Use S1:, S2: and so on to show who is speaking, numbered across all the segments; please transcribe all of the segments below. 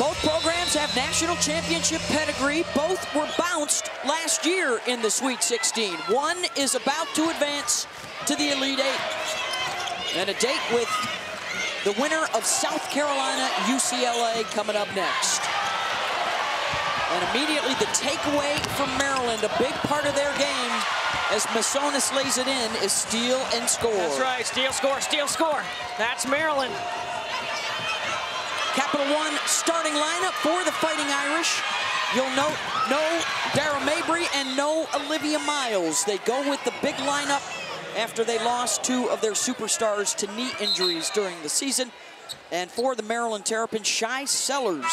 S1: Both programs have national championship pedigree. Both were bounced last year in the Sweet 16. One is about to advance to the Elite Eight. And a date with the winner of South Carolina UCLA coming up next. And immediately the takeaway from Maryland, a big part of their game as Masonius lays it in is steal and score.
S2: That's right, steal, score, steal, score. That's Maryland.
S1: One starting lineup for the Fighting Irish. You'll note no Dara Mabrey and no Olivia Miles. They go with the big lineup after they lost two of their superstars to knee injuries during the season. And for the Maryland Terrapins, Shy Sellers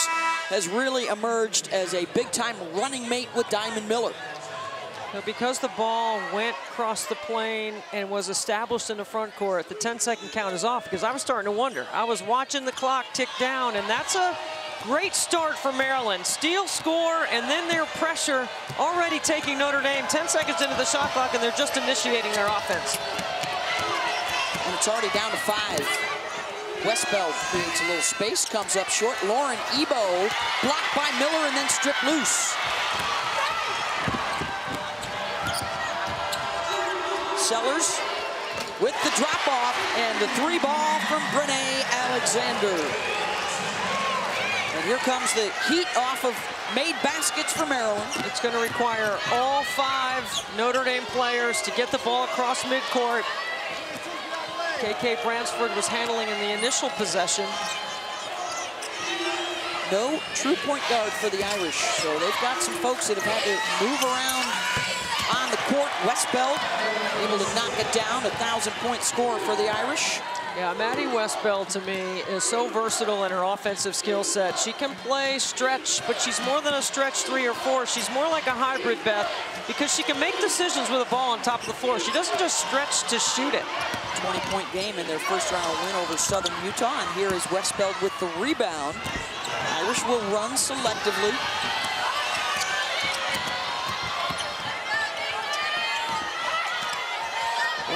S1: has really emerged as a big-time running mate with Diamond Miller.
S2: Because the ball went across the plane and was established in the front court, the 10-second count is off because I was starting to wonder. I was watching the clock tick down, and that's a great start for Maryland. Steal, score, and then their pressure already taking Notre Dame 10 seconds into the shot clock, and they're just initiating their offense.
S1: And it's already down to five. Westbeld creates a little space, comes up short. Lauren Ebo blocked by Miller and then stripped loose. Sellers with the drop off and the three ball from Brinae Alexander. And here comes the heat off of made baskets for Maryland.
S2: It's going to require all five Notre Dame players to get the ball across midcourt. KK Bransford was handling in the initial possession.
S1: No true point guard for the Irish, so they've got some folks that have had to move around on the court. Westbeld able to knock it down, a thousand-point score for the Irish.
S2: Yeah, Maddy Westbeld to me is so versatile in her offensive skill set. She can play stretch, but she's more than a stretch three or four. She's more like a hybrid, Beth, because she can make decisions with a ball on top of the floor. She doesn't just stretch to shoot it.
S1: 20-point game in their first round win over Southern Utah, and here is Westbeld with the rebound. Irish will run selectively.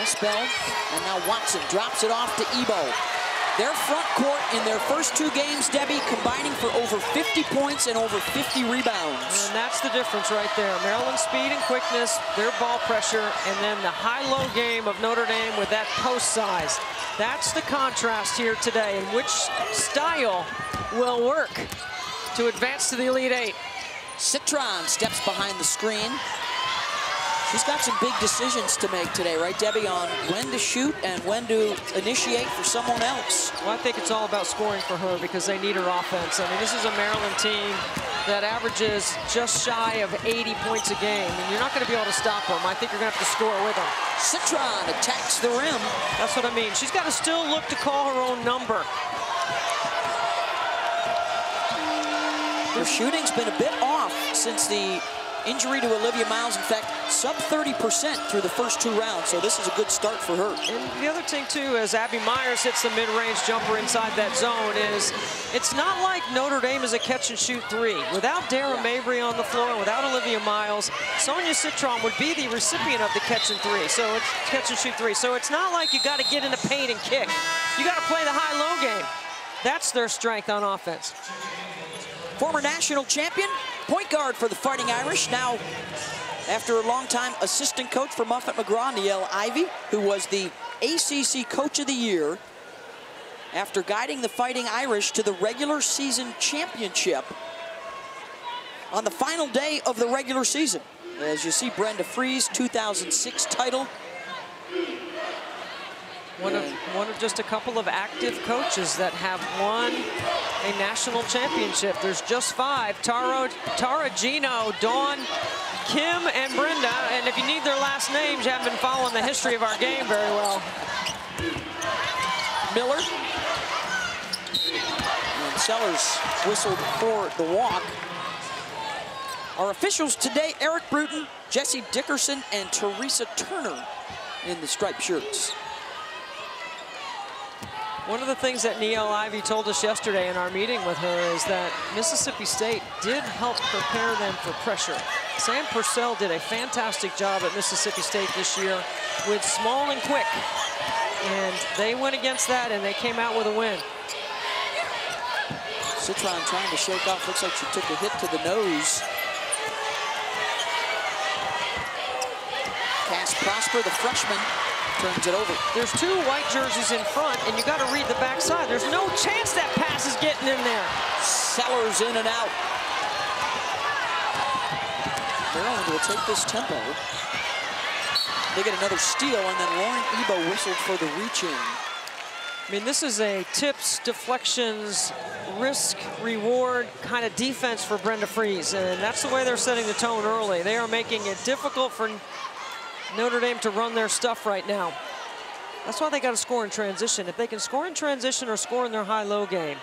S1: Westbeld, and now Watson drops it off to Ebo. Their front court in their first two games, Debbie, combining for over 50 points and over 50 rebounds.
S2: And that's the difference right there. Maryland speed and quickness, their ball pressure, and then the high-low game of Notre Dame with that post size. That's the contrast here today and which style will work to advance to the Elite Eight.
S1: Citron steps behind the screen. She's got some big decisions to make today, right, Debbie, on when to shoot and when to initiate for someone else.
S2: Well, I think it's all about scoring for her because they need her offense. I mean, this is a Maryland team that averages just shy of 80 points a game, and you're not going to be able to stop them. I think you're going to have to score with them.
S1: Citron attacks the rim.
S2: That's what I mean. She's got to still look to call her own number.
S1: Her shooting's been a bit off since the injury to Olivia Miles. In fact, sub 30% through the first two rounds, so this is a good start for her.
S2: And the other thing, too, as Abby Meyers hits the mid-range jumper inside that zone is it's not like Notre Dame is a catch-and-shoot three. Without Dara Mabrey on the floor, without Olivia Miles, Sonia Citron would be the recipient of the catch-and-three, so it's catch-and-shoot three. So it's not like you got to get in the paint and kick. You got to play the high-low game. That's their strength on offense.
S1: Former national champion, point guard for the Fighting Irish. Now, after a long time, assistant coach for Muffet McGraw, Niele Ivey, who was the ACC Coach of the Year after guiding the Fighting Irish to the regular season championship on the final day of the regular season. As you see, Brenda Frese, 2006 title.
S2: One of, one of just a couple of active coaches that have won a national championship. There's just five. Tara, Tara Geno, Dawn, Kim, and Brenda. And if you need their last names, you haven't been following the history of our game very well.
S1: Miller. And Sellers whistled for the walk. Our officials today, Eric Bruton, Jesse Dickerson, and Teresa Turner in the striped shirts.
S2: One of the things that Niele Ivey told us yesterday in our meeting with her is that Mississippi State did help prepare them for pressure. Sam Purcell did a fantastic job at Mississippi State this year with small and quick. And they went against that and they came out with a win.
S1: Citron trying to shake off. Looks like she took a hit to the nose. Cass Prosper, the freshman, turns it over.
S2: There's two white jerseys in front, and you got to read the backside. There's no chance that pass is getting in there.
S1: Sellers in and out. Maryland will take this tempo. They get another steal, and then Lauren Ebo whistled for the reach-in.
S2: I mean, this is a tips, deflections, risk, reward kind of defense for Brenda Frese, and that's the way they're setting the tone early. They are making it difficult for Notre Dame to run their stuff right now. That's why they got to score in transition. If they can score in transition or score in their high-low game,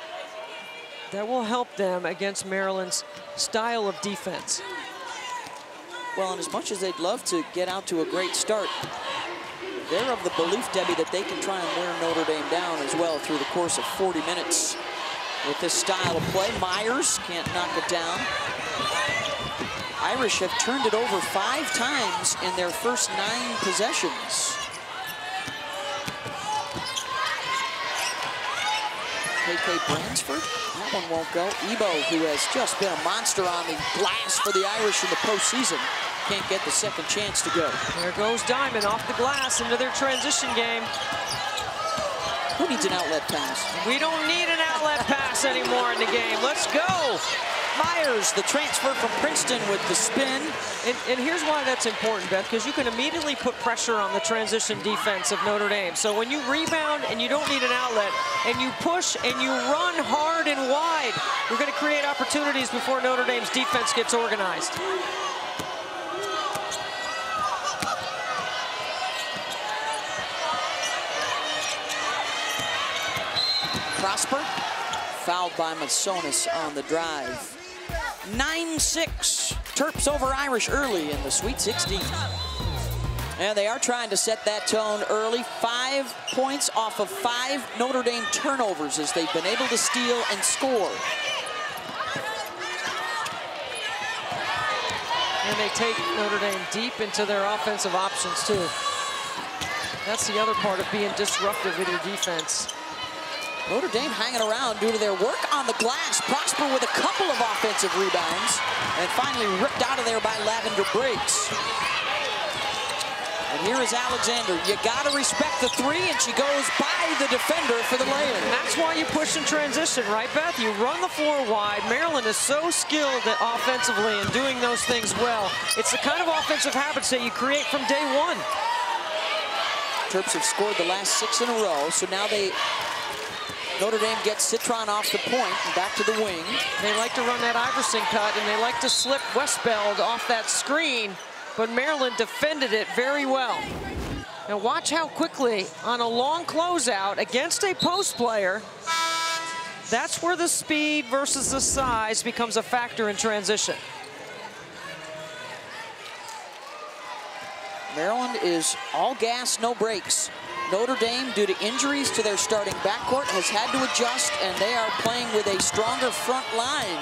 S2: that will help them against Maryland's style of defense.
S1: Well, and as much as they'd love to get out to a great start, they're of the belief, Debbie, that they can try and wear Notre Dame down as well through the course of 40 minutes with this style of play. Meyers can't knock it down. Irish have turned it over five times in their first nine possessions. KK Bransford, that one won't go. Ebo, who has just been a monster on the glass for the Irish in the postseason, can't get the second chance to go.
S2: There goes Diamond off the glass into their transition game.
S1: Who needs an outlet pass?
S2: We don't need an pass anymore in the game. Let's go.
S1: Meyers, the transfer from Princeton with the spin.
S2: And, and here's why that's important, Beth, because you can immediately put pressure on the transition defense of Notre Dame. So when you rebound and you don't need an outlet, and you push and you run hard and wide, you're going to create opportunities before Notre Dame's defense gets organized.
S1: Prosper, fouled by Masonius on the drive. 9-6, Terps over Irish early in the Sweet 16. And they are trying to set that tone early. Five points off of five Notre Dame turnovers as they've been able to steal and score.
S2: And they take Notre Dame deep into their offensive options, too. That's the other part of being disruptive with your defense.
S1: Notre Dame hanging around due to their work on the glass. Prosper with a couple of offensive rebounds and finally ripped out of there by Lavender Briggs. And here is Alexander. You got to respect the three, and she goes by the defender for the lay-in.
S2: That's why you push in transition, right, Beth? You run the floor wide. Maryland is so skilled offensively in doing those things well. It's the kind of offensive habits that you create from day one.
S1: Terps have scored the last six in a row, so now they Notre Dame gets Citron off the point and back to the wing.
S2: They like to run that Iverson cut, and they like to slip Westbeld off that screen, but Maryland defended it very well. Now watch how quickly, on a long closeout against a post player, that's where the speed versus the size becomes a factor in transition.
S1: Maryland is all gas, no brakes. Notre Dame, due to injuries to their starting backcourt, has had to adjust, and they are playing with a stronger front line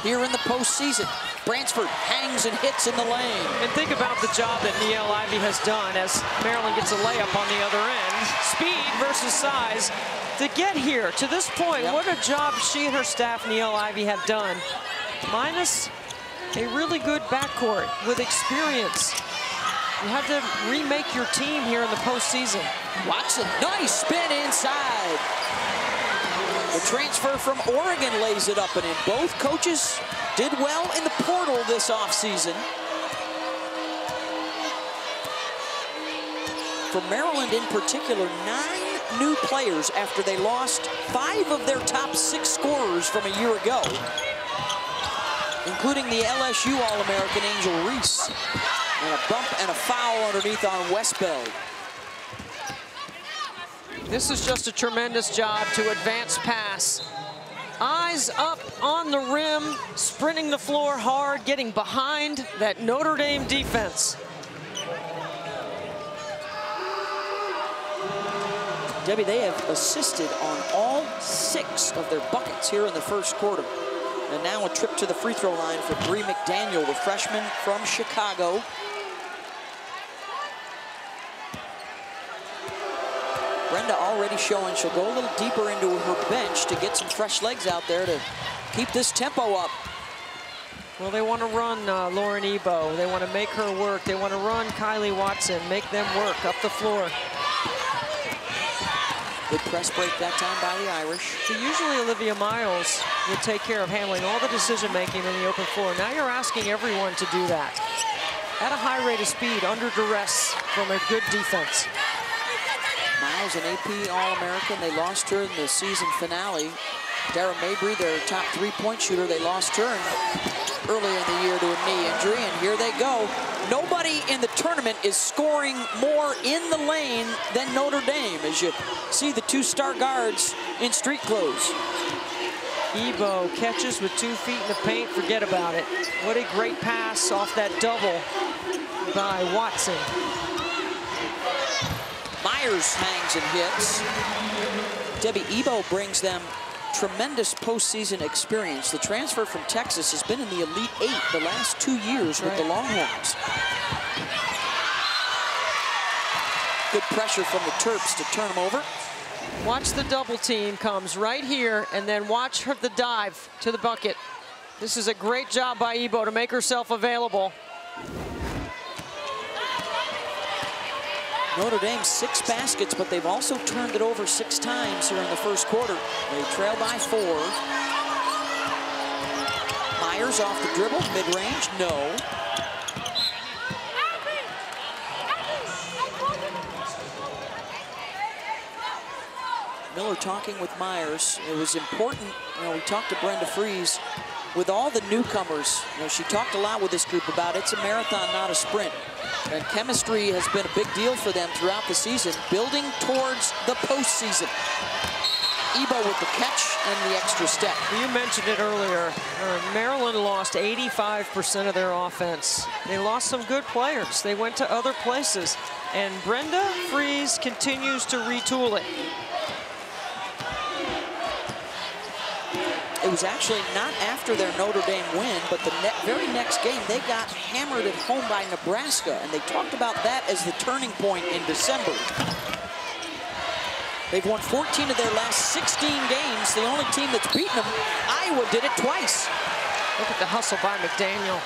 S1: here in the postseason. Bransford hangs and hits in the lane.
S2: And think about the job that Niele Ivey has done as Maryland gets a layup on the other end. Speed versus size. To get here, to this point, yep. what a job she and her staff, Niele Ivey, have done. Minus a really good backcourt with experience. You have to remake your team here in the postseason.
S1: Watson, nice spin inside. The transfer from Oregon lays it up and in. Both coaches did well in the portal this offseason. For Maryland in particular, nine new players after they lost five of their top six scorers from a year ago, including the LSU All-American Angel Reese. And a bump and a foul underneath on Westbeld.
S2: This is just a tremendous job to advance pass. Eyes up on the rim, sprinting the floor hard, getting behind that Notre Dame defense.
S1: Debbie, they have assisted on all six of their buckets here in the first quarter. And now a trip to the free throw line for Bri McDaniel, the freshman from Chicago. Brenda already showing she'll go a little deeper into her bench to get some fresh legs out there to keep this tempo up.
S2: Well, they want to run uh, Lauren Ebo. They want to make her work. They want to run Kylee Watson, make them work up the floor.
S1: Good press break that time by the Irish.
S2: So usually Olivia Miles would take care of handling all the decision making in the open floor. Now you're asking everyone to do that. At a high rate of speed, under duress from a good defense.
S1: Miles, an AP All-American. They lost her in the season finale. Dara Mabrey, their top three-point shooter, they lost her earlier in the year to a knee injury, and here they go. Nobody in the tournament is scoring more in the lane than Notre Dame, as you see the two star guards in street clothes.
S2: Ebo catches with two feet in the paint, forget about it. What a great pass off that double by Watson.
S1: Meyers hangs and hits. Debbie Ebo brings them tremendous postseason experience. The transfer from Texas has been in the Elite Eight the last two years with the Longhorns. Good pressure from the Terps to turn them over.
S2: Watch the double team comes right here, and then watch her the dive to the bucket. This is a great job by Ebo to make herself available.
S1: Notre Dame six baskets, but they've also turned it over six times here in the first quarter. They trail by four. Meyers off the dribble, mid-range, no. Miller talking with Meyers. It was important, you know, we talked to Brenda Frese with all the newcomers. You know, she talked a lot with this group about it's a marathon, not a sprint. And chemistry has been a big deal for them throughout the season, building towards the postseason. Ebo with the catch and the extra step.
S2: You mentioned it earlier. Uh, Maryland lost 85% of their offense. They lost some good players. They went to other places. And Brenda Frese continues to retool it.
S1: It was actually not after their Notre Dame win, but the ne very next game, they got hammered at home by Nebraska, and they talked about that as the turning point in December. They've won 14 of their last 16 games. The only team that's beaten them, Iowa did it twice.
S2: Look at the hustle by McDaniel.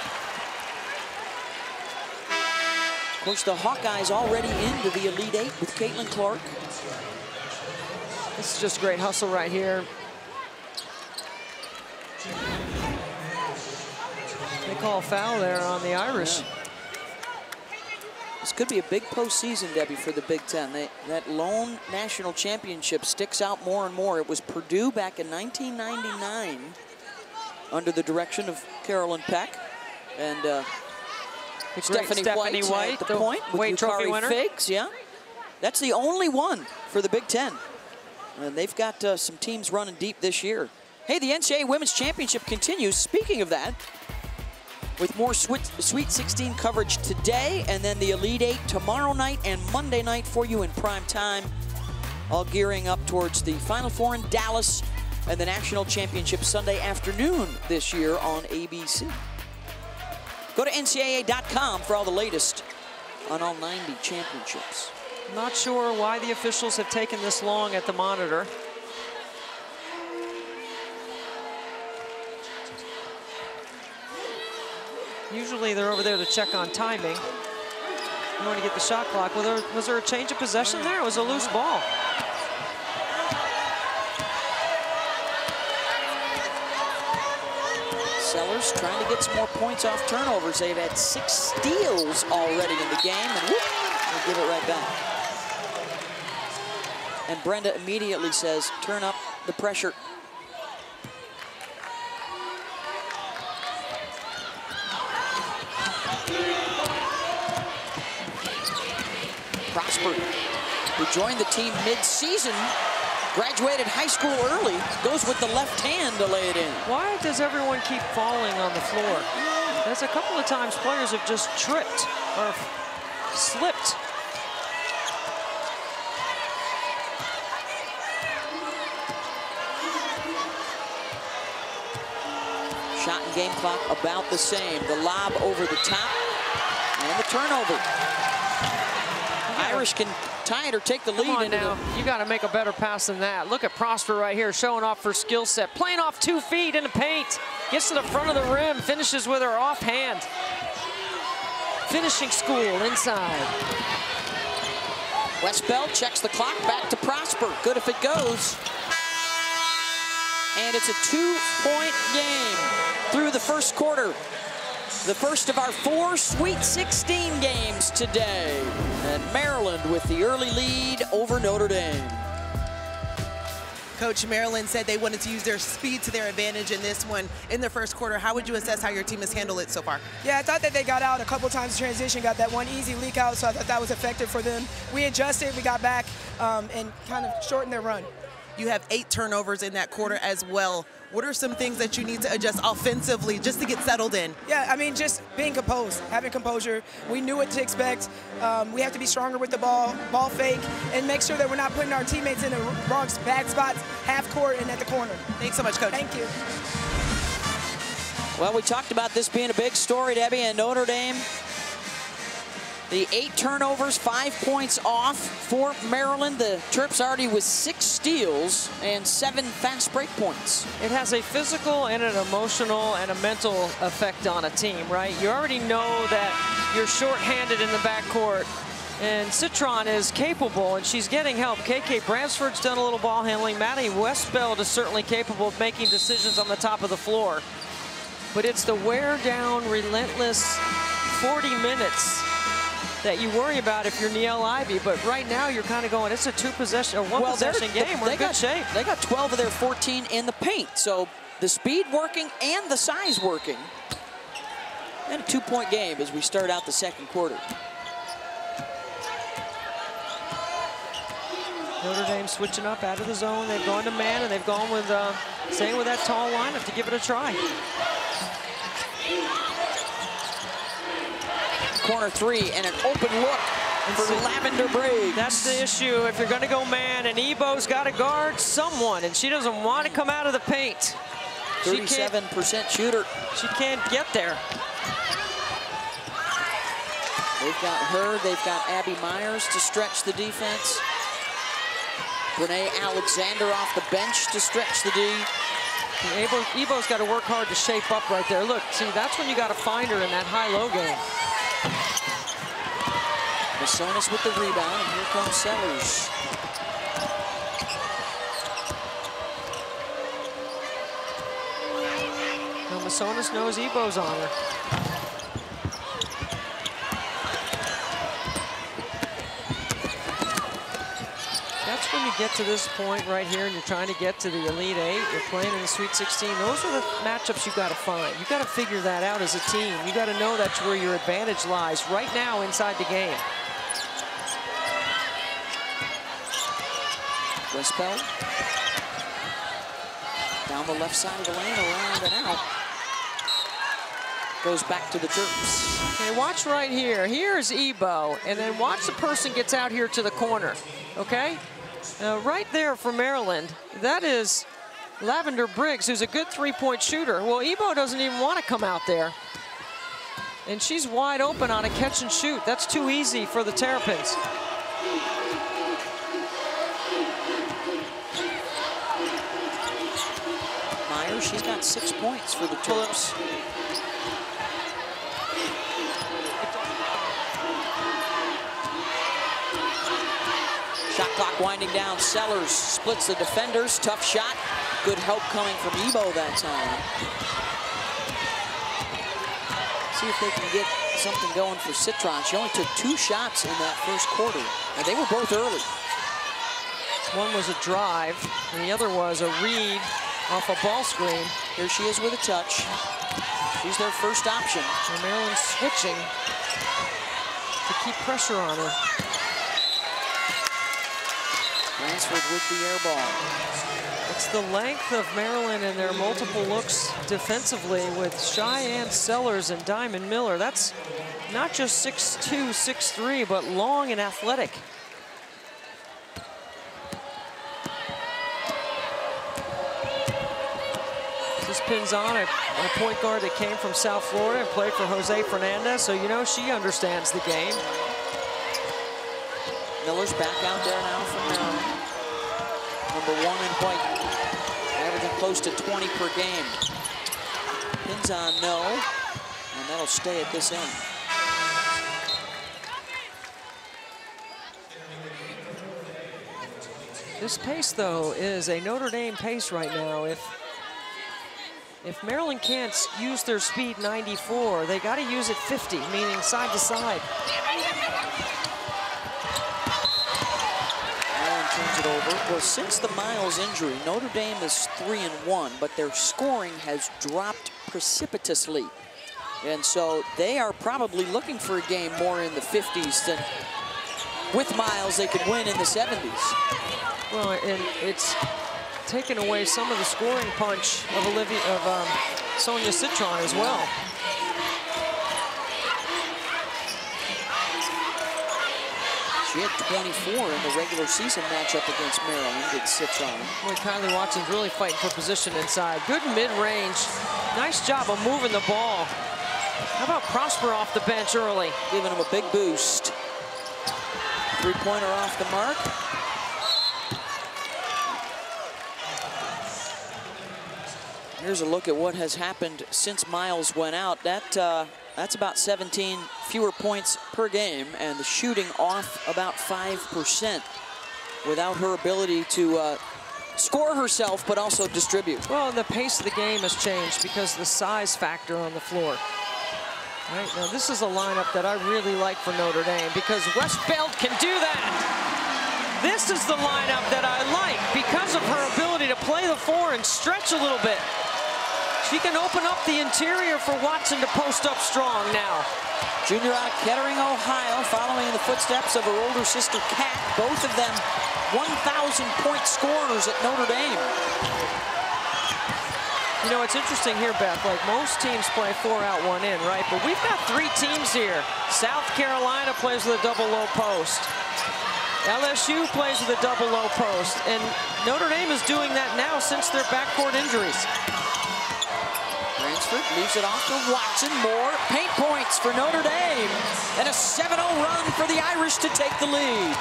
S1: Of course, the Hawkeyes already into the Elite Eight with Caitlin Clark.
S2: This is just great hustle right here. Call foul there on the Irish. Yeah.
S1: This could be a big postseason, Debbie, for the Big Ten. They, that lone national championship sticks out more and more. It was Purdue back in 1999 under the direction of Carolyn Peck. And uh, Stephanie,
S2: Stephanie
S1: White,
S2: White
S1: at the, the point with
S2: Trophy winner.
S1: Figgs, yeah. That's the only one for the Big Ten. And they've got uh, some teams running deep this year. Hey, the NCAA Women's Championship continues. Speaking of that, with more Sweet 16 coverage today and then the Elite Eight tomorrow night and Monday night for you in prime time. All gearing up towards the Final Four in Dallas and the National Championship Sunday afternoon this year on ABC. Go to NCAA.com for all the latest on all 90 championships.
S2: Not sure why the officials have taken this long at the monitor. Usually they're over there to check on timing. You want to get the shot clock. Was there, was there a change of possession there? It was a loose ball.
S1: Sellers trying to get some more points off turnovers. They've had six steals already in the game, and whoop, they give it right back. And Brenda immediately says, turn up the pressure. Prosper, who joined the team mid-season, graduated high school early, goes with the left hand to lay it in.
S2: Why does everyone keep falling on the floor? There's a couple of times players have just tripped or slipped.
S1: Shot and game clock about the same. The lob over the top and the turnover. Irish can tie it or take the lead
S2: Come on now.
S1: the
S2: You got to make a better pass than that. Look at Prosper right here showing off her skill set. Playing off two feet in the paint. Gets to the front of the rim, finishes with her offhand. Finishing school inside.
S1: Westbeld checks the clock back to Prosper. Good if it goes. And it's a two-point game through the first quarter. The first of our four Sweet 16 games today. And Maryland with the early lead over Notre Dame.
S3: Coach Maryland said they wanted to use their speed to their advantage in this one in the first quarter. How would you assess how your team has handled it so far?
S4: Yeah, I thought that they got out a couple times in transition, got that one easy leak out, so I thought that was effective for them. We adjusted, we got back, um, and kind of shortened their run.
S3: You have eight turnovers in that quarter as well. What are some things that you need to adjust offensively just to get settled in?
S4: Yeah, I mean, just being composed, having composure. We knew what to expect. Um, we have to be stronger with the ball, ball fake, and make sure that we're not putting our teammates in the wrong bad spots, half court and at the corner.
S3: Thanks so much, Coach.
S4: Thank you.
S1: Well, we talked about this being a big story, Debbie, and Notre Dame. The eight turnovers, five points off for Maryland. The Terps already with six steals and seven fast break points.
S2: It has a physical and an emotional and a mental effect on a team, right? You already know that you're shorthanded in the backcourt. And Citron is capable, and she's getting help. KK Bransford's done a little ball handling. Maddy Westbeld is certainly capable of making decisions on the top of the floor. But it's the wear down, relentless 40 minutes that you worry about if you're Niele Ivey. But right now, you're kind of going, it's a two possession, or one
S1: Well,
S2: possession game. We're
S1: they
S2: in good
S1: got,
S2: shape.
S1: They got 12 of their 14 in the paint. So the speed working and the size working. And a two-point game as we start out the second quarter.
S2: Notre Dame switching up out of the zone. They've gone to man, and they've gone with uh, staying with that tall lineup to give it a try.
S1: Corner three and an open look for Lavender Briggs.
S2: That's the issue. If you're going to go man, and Ebo's got to guard someone, and she doesn't want to come out of the paint. She can't,
S1: 37% shooter.
S2: she can't get there.
S1: They've got her, they've got Abby Meyers to stretch the defense. Renee Alexander off the bench to stretch the D.
S2: Ebo, Ebo's got to work hard to shape up right there. Look, see, that's when you got to find her in that high-low game.
S1: Masonius with the rebound, and here comes Sellers.
S2: Now, Masonius knows Ebo's on her. When you get to this point right here and you're trying to get to the Elite Eight. You're playing in the Sweet 16. Those are the matchups you've got to find. You've got to figure that out as a team. You've got to know that's where your advantage lies right now inside the game.
S1: Westbeld. Down the left side of the lane, around and out. Goes back to the Terps.
S2: Okay, watch right here. Here's Ebo, and then watch the person gets out here to the corner, okay? Uh, right there for Maryland, that is Lavender Briggs, who's a good three-point shooter. Well, Ebo doesn't even want to come out there. And she's wide open on a catch and shoot. That's too easy for the Terrapins.
S1: Meyers, she's got six points for the Terps. Clock winding down. Sellers splits the defenders. Tough shot. Good help coming from Ebo that time. See if they can get something going for Citron. She only took two shots in that first quarter, and they were both early.
S2: One was a drive, and the other was a read off a ball screen.
S1: Here she is with a touch. She's their first option.
S2: And Maryland's switching to keep pressure on her.
S1: Bransford with the air ball.
S2: It's the length of Maryland and their multiple looks defensively with Shyanne Sellers and Diamond Miller. That's not just 6'2", 6'3", but long and athletic. This Pinzan, a, a point guard that came from South Florida and played for Jose Fernandez, so you know she understands the game.
S1: Miller's back out there now from Maryland. Number one in white, averaging close to 20 per game. Pinzan no, and that'll stay at this end.
S2: This pace, though, is a Notre Dame pace right now. If if Maryland can't use their speed 94, they got to use it 50, meaning side to side.
S1: Maryland turns it over. Well, since the Miles injury, Notre Dame is three and one, but their scoring has dropped precipitously. And so they are probably looking for a game more in the 50s than with Miles they could win in the 70s.
S2: Well, and it's taken away some of the scoring punch of Olivia of um, Sonia Citron as well.
S1: She had 24 in the regular season matchup against Maryland, did Citron.
S2: Boy, Kylee Watson's really fighting for position inside. Good mid-range. Nice job of moving the ball. How about Prosper off the bench early?
S1: Giving him a big boost. Three-pointer off the mark. Here's a look at what has happened since Miles went out. That uh, That's about 17 fewer points per game, and the shooting off about 5% without her ability to uh, score herself, but also distribute.
S2: Well, the pace of the game has changed because the size factor on the floor. All right, now this is a lineup that I really like for Notre Dame because Westbeld can do that. This is the lineup that I like because of her ability to play the four and stretch a little bit. She can open up the interior for Watson to post up strong now.
S1: Junior out of Kettering, Ohio, following in the footsteps of her older sister, Kat. Both of them 1,000-point scorers at Notre Dame.
S2: You know, it's interesting here, Beth, like most teams play four out, one in, right? But we've got three teams here. South Carolina plays with a double low post. LSU plays with a double low post. And Notre Dame is doing that now since their backcourt injuries.
S1: Leaves it off to Watson. More paint points for Notre Dame. And a 7-0 run for the Irish to take the lead.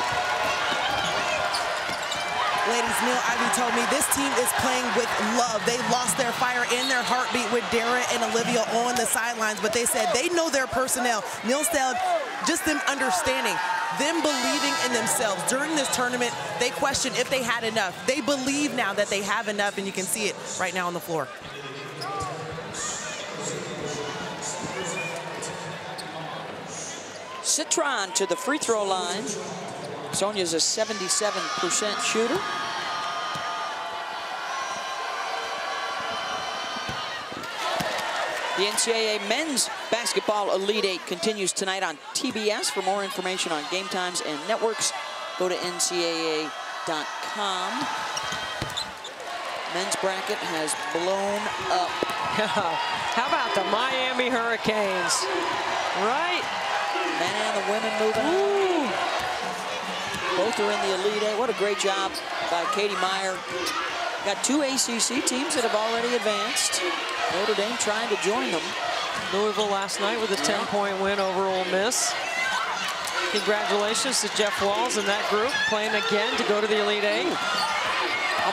S3: Ladies, Niele Ivey told me this team is playing with love. They lost their fire and their heartbeat with Dara and Olivia on the sidelines, but they said they know their personnel. Niele said just them understanding, them believing in themselves. During this tournament, they questioned if they had enough. They believe now that they have enough, and you can see it right now on the floor.
S1: Citron to the free throw line. Sonia's a 77% shooter. The NCAA Men's Basketball Elite Eight continues tonight on TBS. For more information on game times and networks, go to ncaa.com. Men's bracket has blown up.
S2: How about the Miami Hurricanes? Right?
S1: Men and the women moving Ooh. Both are in the Elite Eight. What a great job by Katie Meier. Got two ACC teams that have already advanced. Notre Dame trying to join them.
S2: Louisville last night with a 10-point win over Ole Miss. Congratulations to Jeff Walz and that group playing again to go to the Elite Eight.
S1: How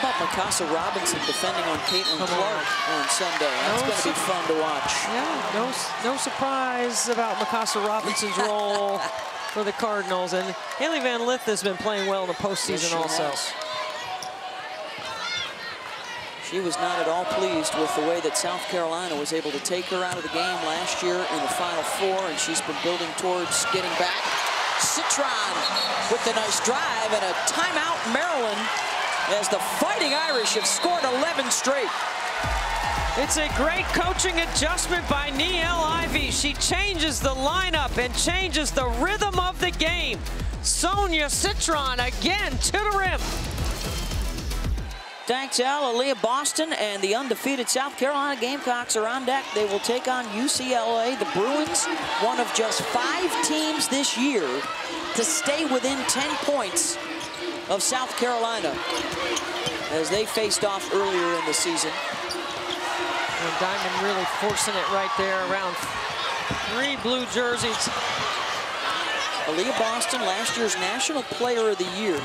S1: about Mykasa Robinson defending on Caitlin Come Clark on, on Sunday? That's no going to be fun to watch.
S2: Yeah, no, no surprise about Mykasa Robinson's role for the Cardinals. And Hailey Van Lith has been playing well in the postseason yes, also.
S1: Has. She was not at all pleased with the way that South Carolina was able to take her out of the game last year in the Final Four, and she's been building towards getting back. Citron with the nice drive and a timeout, Maryland, as the Fighting Irish have scored 11 straight.
S2: It's a great coaching adjustment by Niele Ivey. She changes the lineup and changes the rhythm of the game. Sonia Citron again to the rim.
S1: Thanks, Al. Aliyah Boston and the undefeated South Carolina Gamecocks are on deck. They will take on UCLA. The Bruins, one of just five teams this year to stay within 10 points of South Carolina as they faced off earlier in the season.
S2: And Diamond really forcing it right there around three blue jerseys.
S1: Aliyah Boston, last year's National Player of the Year.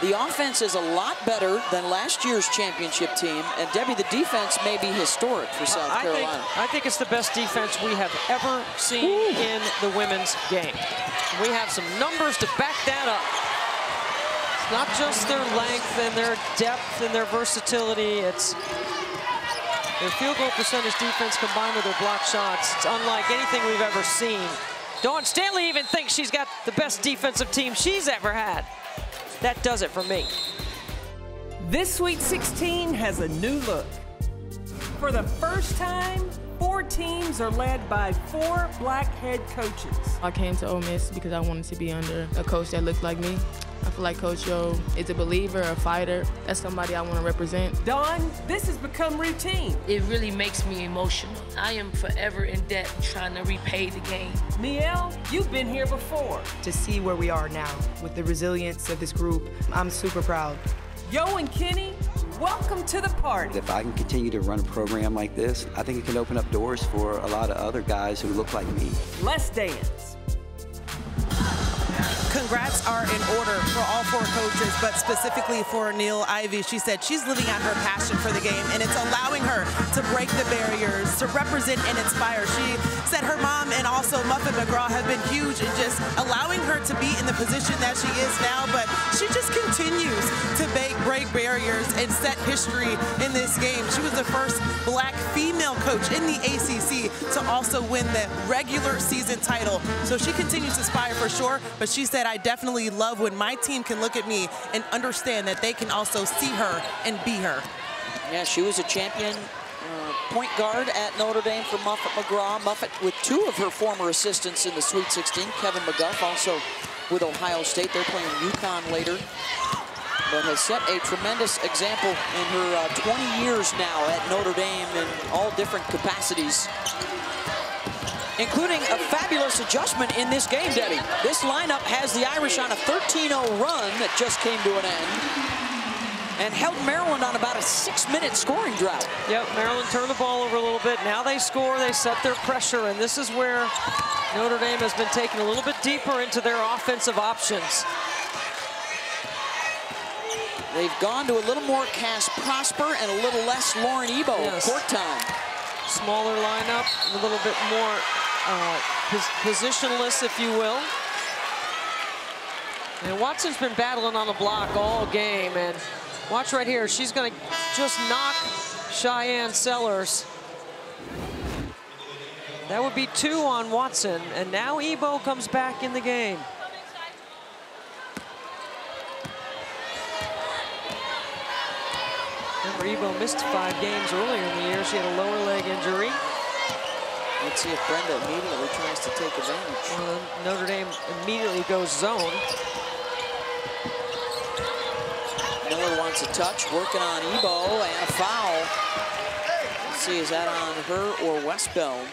S1: The offense is a lot better than last year's championship team. And Debbie, the defense may be historic for South
S2: I
S1: Carolina.
S2: Think, I think it's the best defense we have ever seen Ooh. in the women's game. We have some numbers to back that up. It's not just their length and their depth and their versatility. It's their field goal percentage defense combined with their block shots. It's unlike anything we've ever seen. Dawn Staley even thinks she's got the best defensive team she's ever had. That does it for me.
S5: This Sweet 16 has a new look. For the first time, four teams are led by four black head coaches.
S6: I came to Ole Miss because I wanted to be under a coach that looked like me. I feel like Coach Yo is a believer, a fighter. That's somebody I want to represent.
S5: Dawn, this has become routine.
S7: It really makes me emotional. I am forever in debt trying to repay the game.
S5: Niele, you've been here before.
S8: To see where we are now with the resilience of this group, I'm super proud.
S5: Yo and Kenny, welcome to the party.
S9: If I can continue to run a program like this, I think it can open up doors for a lot of other guys who look like me.
S5: Let's dance
S3: congrats are in order for all four coaches, but specifically for Niele Ivey. She said she's living out her passion for the game, and it's allowing her to break the barriers, to represent and inspire. She said her mom and also Muffet McGraw have been huge in just allowing her to be in the position that she is now, but she just continues to break, barriers and set history in this game. She was the first black female coach in the ACC to also win the regular season title. So she continues to aspire for sure, but she said I definitely love when my team can look at me and understand that they can also see her and be her.
S1: Yeah, she was a champion uh, point guard at Notre Dame for Muffet McGraw. Muffet with two of her former assistants in the Sweet 16. Kevin McGuff also with Ohio State. They're playing UConn later. But has set a tremendous example in her uh, 20 years now at Notre Dame in all different capacities including a fabulous adjustment in this game, Debbie. This lineup has the Irish on a 13-0 run that just came to an end and held Maryland on about a six-minute scoring drought.
S2: Yep, Maryland turned the ball over a little bit. Now they score, they set their pressure, and this is where Notre Dame has been taken a little bit deeper into their offensive options.
S1: They've gone to a little more Cass Prosper and a little less Lauren Ebo yes. court time.
S2: Smaller lineup, a little bit more uh, pos positionless, if you will. And Watson's been battling on the block all game. And watch right here. She's going to just knock Shyanne Sellers. That would be two on Watson. And now Ebo comes back in the game. Remember, Ebo missed five games earlier in the year. She had a lower leg injury.
S1: Let's see if Brenda immediately tries to take advantage.
S2: Well, Notre Dame immediately goes zone.
S1: Miller wants a touch, working on Ebo, and a foul. Let's see, is that on her or Westbeld?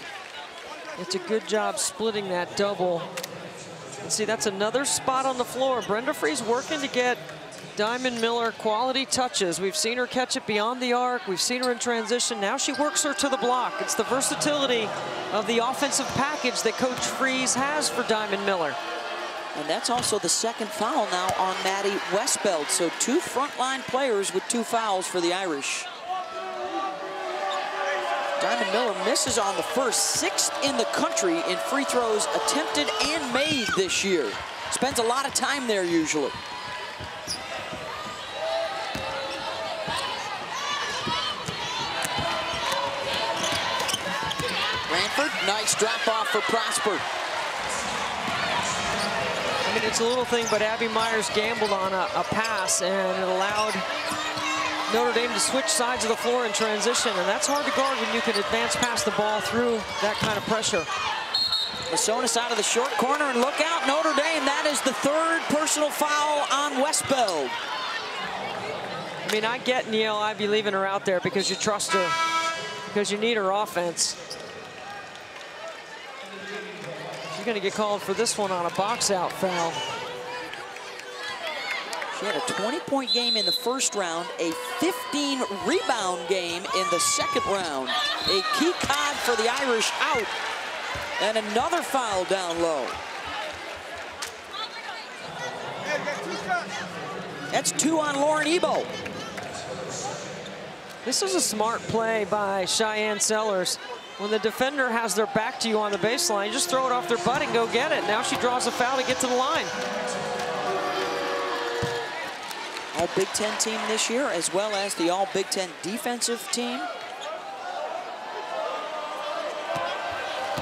S2: It's a good job splitting that double. And see, that's another spot on the floor. Brenda Frese working to get Diamond Miller quality touches. We've seen her catch it beyond the arc. We've seen her in transition. Now she works her to the block. It's the versatility of the offensive package that Coach Frese has for Diamond Miller.
S1: And that's also the second foul now on Maddy Westbeld. So two frontline players with two fouls for the Irish. Diamond Miller misses on the first, sixth in the country in free throws attempted and made this year. Spends a lot of time there usually. Nice drop off for Prosper.
S2: I mean, it's a little thing, but Abby Meyers gambled on a, a pass, and it allowed Notre Dame to switch sides of the floor in transition, and that's hard to guard when you can advance past the ball through that kind of pressure.
S1: Masonius out of the short corner, and look out, Notre Dame. That is the third personal foul on Westbeld.
S2: I mean, I get Niele Ivey leaving her out there because you trust her, because you need her offense. She's going to get called for this one on a box out foul.
S1: She had a 20-point game in the first round, a 15-rebound game in the second round. A key cod for the Irish out, and another foul down low. That's two on Lauren Ebo.
S2: This is a smart play by Shyanne Sellers. When the defender has their back to you on the baseline, just throw it off their butt and go get it. Now she draws a foul to get to the line.
S1: All Big Ten team this year, as well as the All Big Ten defensive team.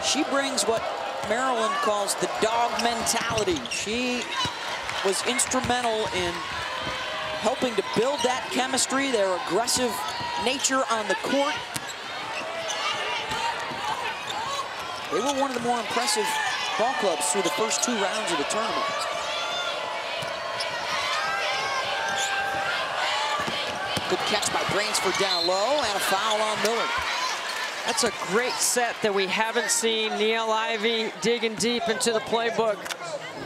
S1: She brings what Maryland calls the dog mentality. She was instrumental in helping to build that chemistry, their aggressive nature on the court. They were one of the more impressive ball clubs through the first two rounds of the tournament. Good catch by Bransford down low and a foul on Miller.
S2: That's a great set that we haven't seen Niele Ivey digging deep into the playbook.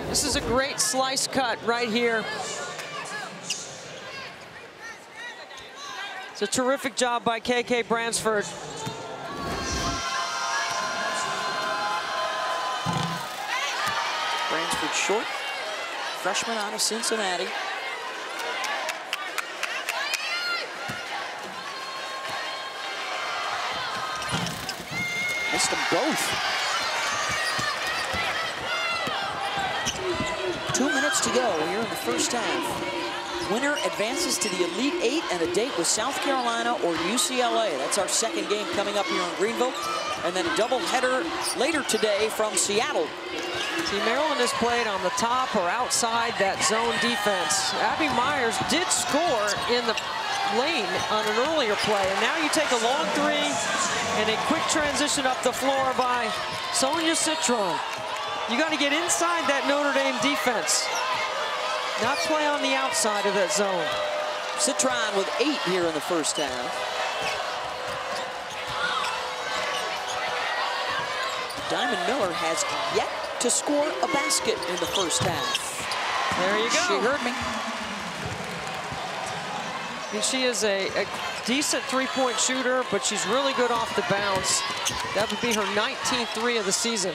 S2: This is a great slice cut right here. It's a terrific job by KK Bransford.
S1: Short, freshman out of Cincinnati. Missed them both. Two minutes to go here in the first half. Winner advances to the Elite Eight and a date with South Carolina or UCLA. That's our second game coming up here in Greenville. And then a doubleheader later today from Seattle.
S2: See, Maryland has played on the top or outside that zone defense. Abby Meyers did score in the lane on an earlier play, and now you take a long three and a quick transition up the floor by Sonia Citron. You got to get inside that Notre Dame defense, not play on the outside of that zone.
S1: Citron with eight here in the first half. Diamond Miller has yet to score a basket in the first half.
S2: There you go.
S1: She heard me.
S2: I mean, she is a, a decent three-point shooter, but she's really good off the bounce. That would be her 19th three of the season.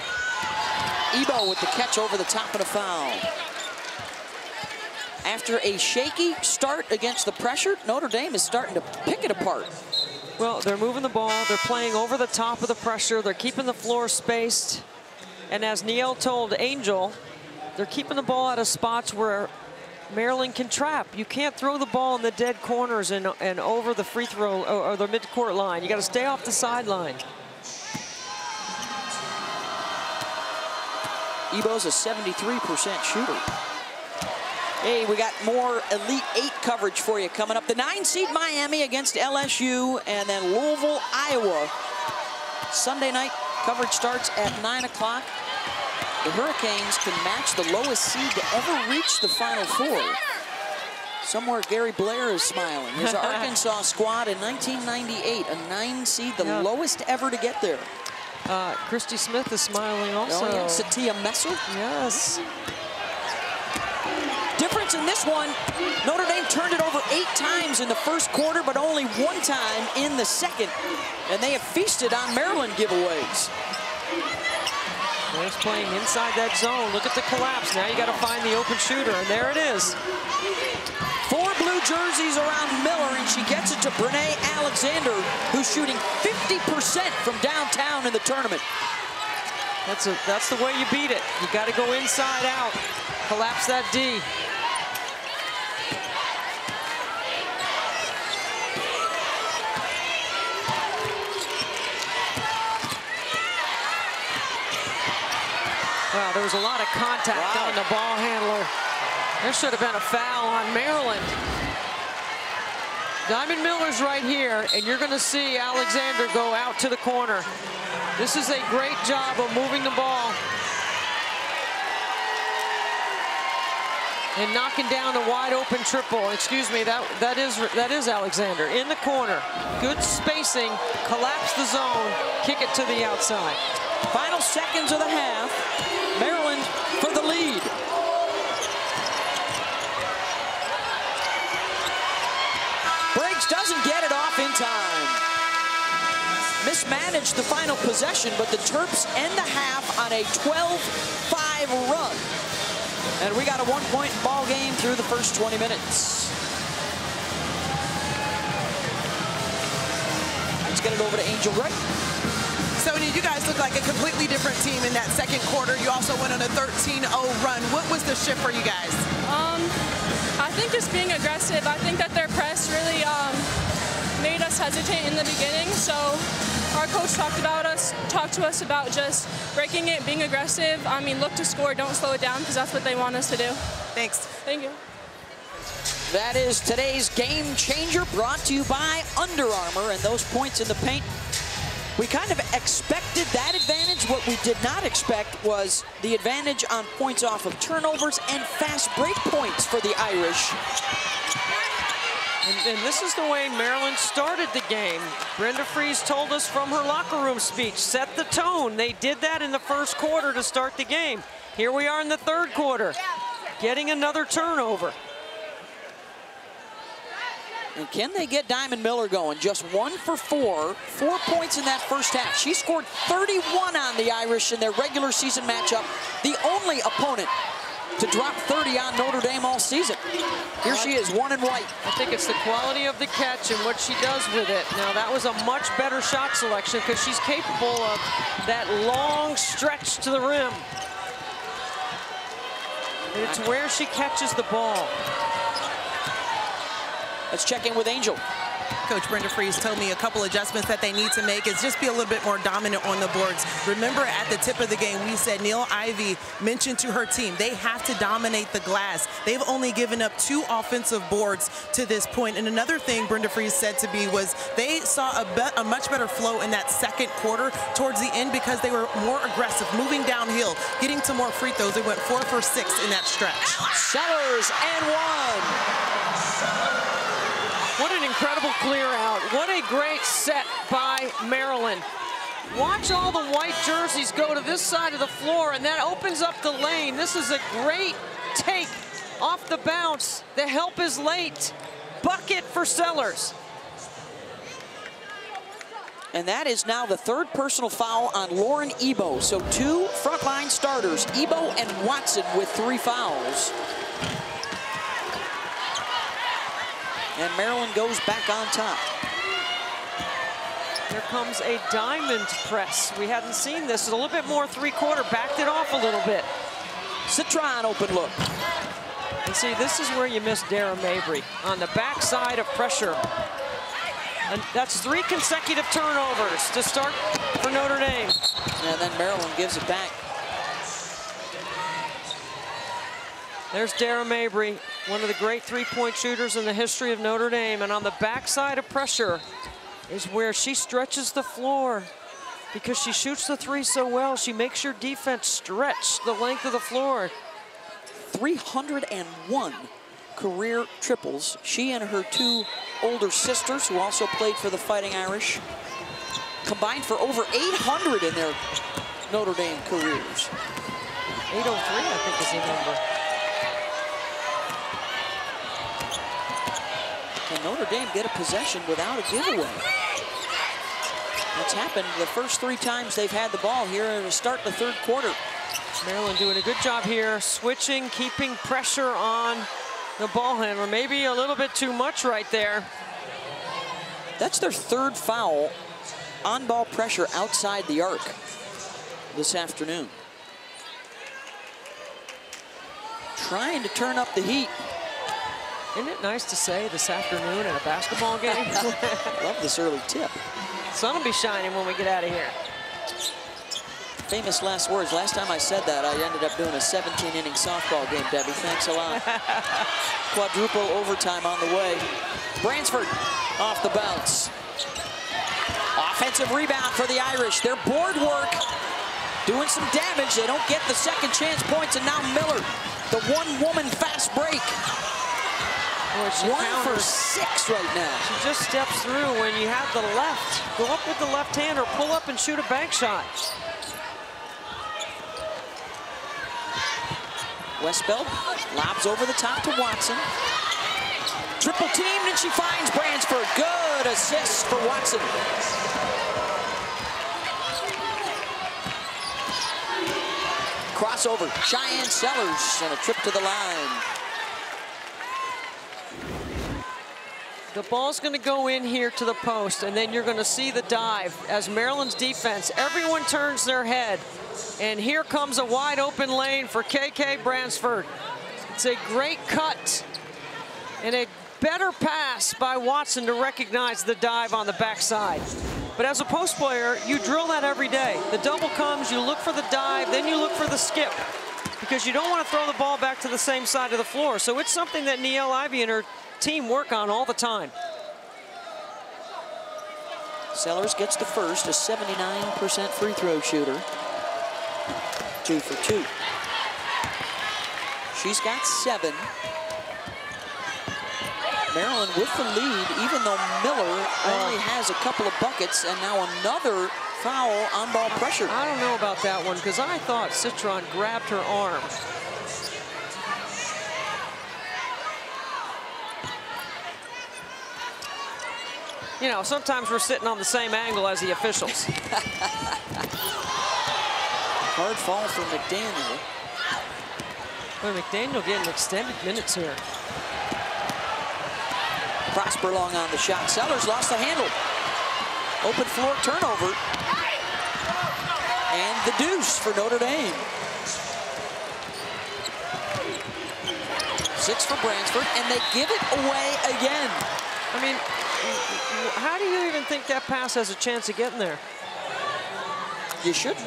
S1: Ebo with the catch over the top of the foul. After a shaky start against the pressure, Notre Dame is starting to pick it apart.
S2: Well, they're moving the ball. They're playing over the top of the pressure. They're keeping the floor spaced. And as Niele told Angel, they're keeping the ball out of spots where Maryland can trap. You can't throw the ball in the dead corners and, and over the free throw or, or the midcourt line. You got to stay off the sideline.
S1: Ebo's a 73% shooter. Hey, we got more Elite Eight coverage for you coming up. The nine seed Miami against LSU and then Louisville, Iowa. Sunday night coverage starts at 9 o'clock. The Hurricanes can match the lowest seed to ever reach the Final Four. Somewhere Gary Blair is smiling. His Arkansas squad in 1998, a nine seed, the
S2: Yeah.
S1: lowest ever to get there.
S2: Uh, Christy Smith is smiling also.
S1: Oh, yeah. Sytia Messer.
S2: Yes.
S1: Difference in this one, Notre Dame turned it over eight times in the first quarter, but only one time in the second. And they have feasted on Maryland giveaways.
S2: There's playing inside that zone. Look at the collapse. Now you got to find the open shooter, and there it is.
S1: Four blue jerseys around Miller, and she gets it to Brinae Alexander, who's shooting 50% from downtown in the tournament.
S2: That's a, that's the way you beat it. You got to go inside out, collapse that D. Wow, there was a lot of contact
S1: Wow.
S2: on the ball handler. There should have been a foul on Maryland. Diamond Miller's right here, and you're going to see Alexander go out to the corner. This is a great job of moving the ball and knocking down a wide open triple. Excuse me, that that is that is Alexander in the corner. Good spacing, collapse the zone, kick it to the outside.
S1: Final seconds of the half. Maryland for the lead. Briggs doesn't get it off in time. Mismanaged the final possession, but the Terps end the half on a 12-5 run. And we got a one-point ball game through the first 20 minutes. Let's get it over to Angel Wright.
S3: Sonia, you guys look like a completely different team in that second quarter. You also went on a 13-0 run. What was the shift for you guys?
S10: Um, I think just being aggressive. I think that their press really um, made us hesitate in the beginning. So our coach talked about us, talked to us about just breaking it, being aggressive. I mean, look to score, don't slow it down, because that's what they want us to do.
S3: Thanks.
S10: Thank you.
S1: That is today's game changer brought to you by Under Armour and those points in the paint. We kind of expected that advantage. What we did not expect was the advantage on points off of turnovers and fast break points for the Irish.
S2: And, and, this is the way Maryland started the game. Brenda Frese told us from her locker room speech, set the tone. They did that in the first quarter to start the game. Here we are in the third quarter, getting another turnover.
S1: And can they get Diamond Miller going? Just one for four, four points in that first half. She scored 31 on the Irish in their regular season matchup, the only opponent to drop 30 on Notre Dame all season. Here she is, one and white.
S2: I think it's the quality of the catch and what she does with it. Now, that was a much better shot selection because she's capable of that long stretch to the rim. It's where she catches the ball.
S1: Let's check in with Angel.
S3: Coach Brenda Frese told me a couple adjustments that they need to make is just be a little bit more dominant on the boards. Remember at the tip of the game, we said Niele Ivey mentioned to her team, they have to dominate the glass. They've only given up two offensive boards to this point. And another thing Brenda Frese said to me was they saw a, be a much better flow in that second quarter towards the end because they were more aggressive, moving downhill, getting to more free throws. They went four for six in that stretch.
S1: Sellers and one.
S2: What an incredible clear out. What a great set by Maryland. Watch all the white jerseys go to this side of the floor, and that opens up the lane. This is a great take off the bounce. The help is late. Bucket for Sellers.
S1: And that is now the third personal foul on Lauren Ebo. So two frontline starters, Ebo and Watson with three fouls. And Maryland goes back on top.
S2: Here comes a diamond press. We hadn't seen this. It's a little bit more three-quarter. Backed it off a little bit.
S1: Citron open look.
S2: And see, this is where you miss Dara Mabrey on the backside of pressure. And that's three consecutive turnovers to start for Notre Dame.
S1: And then Maryland gives it back.
S2: There's Dara Mabrey, one of the great three-point shooters in the history of Notre Dame. And on the backside of pressure is where she stretches the floor because she shoots the three so well. She makes your defense stretch the length of the floor.
S1: 301 career triples. She and her two older sisters, who also played for the Fighting Irish, combined for over 800 in their Notre Dame careers.
S2: 803, I think, is the number.
S1: And Notre Dame get a possession without a giveaway. That's happened the first three times they've had the ball here to start the third quarter.
S2: Maryland doing a good job here, switching, keeping pressure on the ball handler. Maybe a little bit too much right there.
S1: That's their third foul on ball pressure outside the arc this afternoon. Trying to turn up the heat.
S2: Isn't it nice to say this afternoon at a basketball game?
S1: Love this early tip.
S2: Sun will be shining when we get out of here.
S1: Famous last words. Last time I said that, I ended up doing a 17-inning softball game, Debbie. Thanks a lot. Quadruple overtime on the way. Bransford off the bounce. Offensive rebound for the Irish. Their board work doing some damage. They don't get the second chance points, and now Miller, the one-woman fast break. One for six right now.
S2: She just steps through when you have the left. Go up with the left hand or pull up and shoot a bank shot.
S1: Westbeld lobs over the top to Watson. Triple teamed and she finds Bransford. Good assist for Watson. Crossover, Shyanne Sellers and a trip to the line.
S2: The ball's going to go in here to the post, and then you're going to see the dive as Maryland's defense, everyone turns their head. And here comes a wide open lane for KK Bransford. It's a great cut and a better pass by Watson to recognize the dive on the backside. But as a post player, you drill that every day. The double comes, you look for the dive, then you look for the skip because you don't want to throw the ball back to the same side of the floor. So it's something that Niele Ivey and her team work on all the time.
S1: Sellers gets the first, a 79% free throw shooter. Two for two. She's got seven. Maryland with the lead, even though Miller only oh. has a couple of buckets, and now another foul on ball pressure.
S2: I don't know about that one because I thought Citron grabbed her arm. You know, sometimes we're sitting on the same angle as the officials.
S1: Hard fall for McDaniel.
S2: Well, McDaniel getting extended minutes here.
S1: Prosper long on the shot. Sellers lost the handle. Open floor turnover. And the deuce for Notre Dame. Six for Bransford, and they give it away again.
S2: I mean, how do you even think that pass has a chance of getting there?
S1: You shouldn't.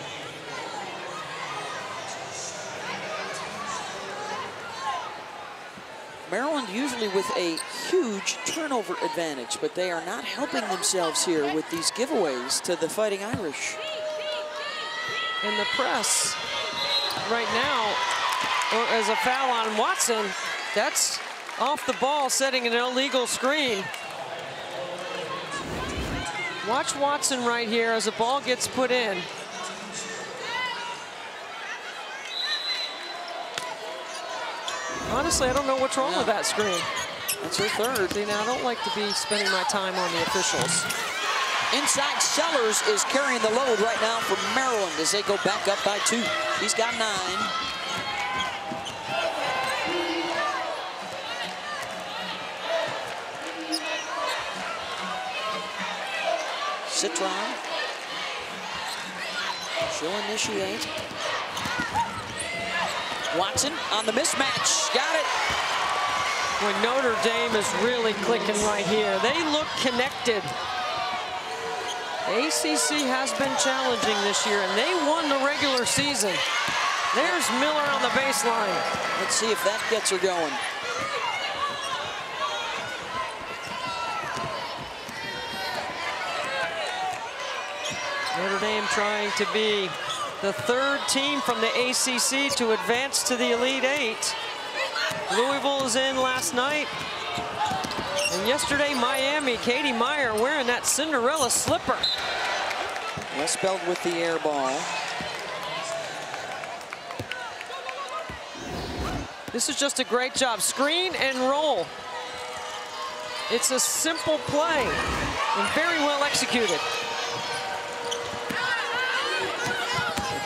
S1: Maryland usually with a huge turnover advantage, but they are not helping themselves here with these giveaways to the Fighting Irish.
S2: In the press right now, as a foul on Watson, that's off the ball, setting an illegal screen. Watch Watson right here as the ball gets put in. Honestly, I don't know what's wrong yeah. with that screen.
S1: That's her third.
S2: See, now I don't like to be spending my time on the officials.
S1: Inside Sellers is carrying the load right now for Maryland as they go back up by two. He's got nine. Citron. She'll initiate. Watson on the mismatch. Got it.
S2: When Notre Dame is really clicking right here. They look connected. ACC has been challenging this year, and they won the regular season. There's Miller on the baseline.
S1: Let's see if that gets her going.
S2: Notre Dame trying to be the third team from the ACC to advance to the Elite Eight. Louisville is in last night. And yesterday, Miami, Katie Meier wearing that Cinderella slipper.
S1: spelled with the air ball.
S2: This is just a great job. Screen and roll. It's a simple play and very well executed.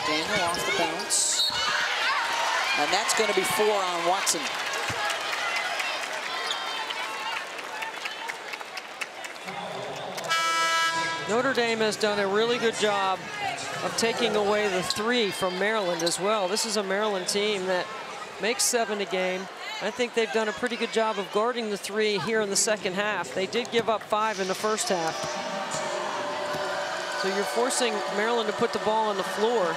S1: Daniel off the bounce. And that's going to be four on Watson.
S2: Notre Dame has done a really good job of taking away the three from Maryland as well. This is a Maryland team that makes seven a game. I think they've done a pretty good job of guarding the three here in the second half. They did give up five in the first half. So you're forcing Maryland to put the ball on the floor.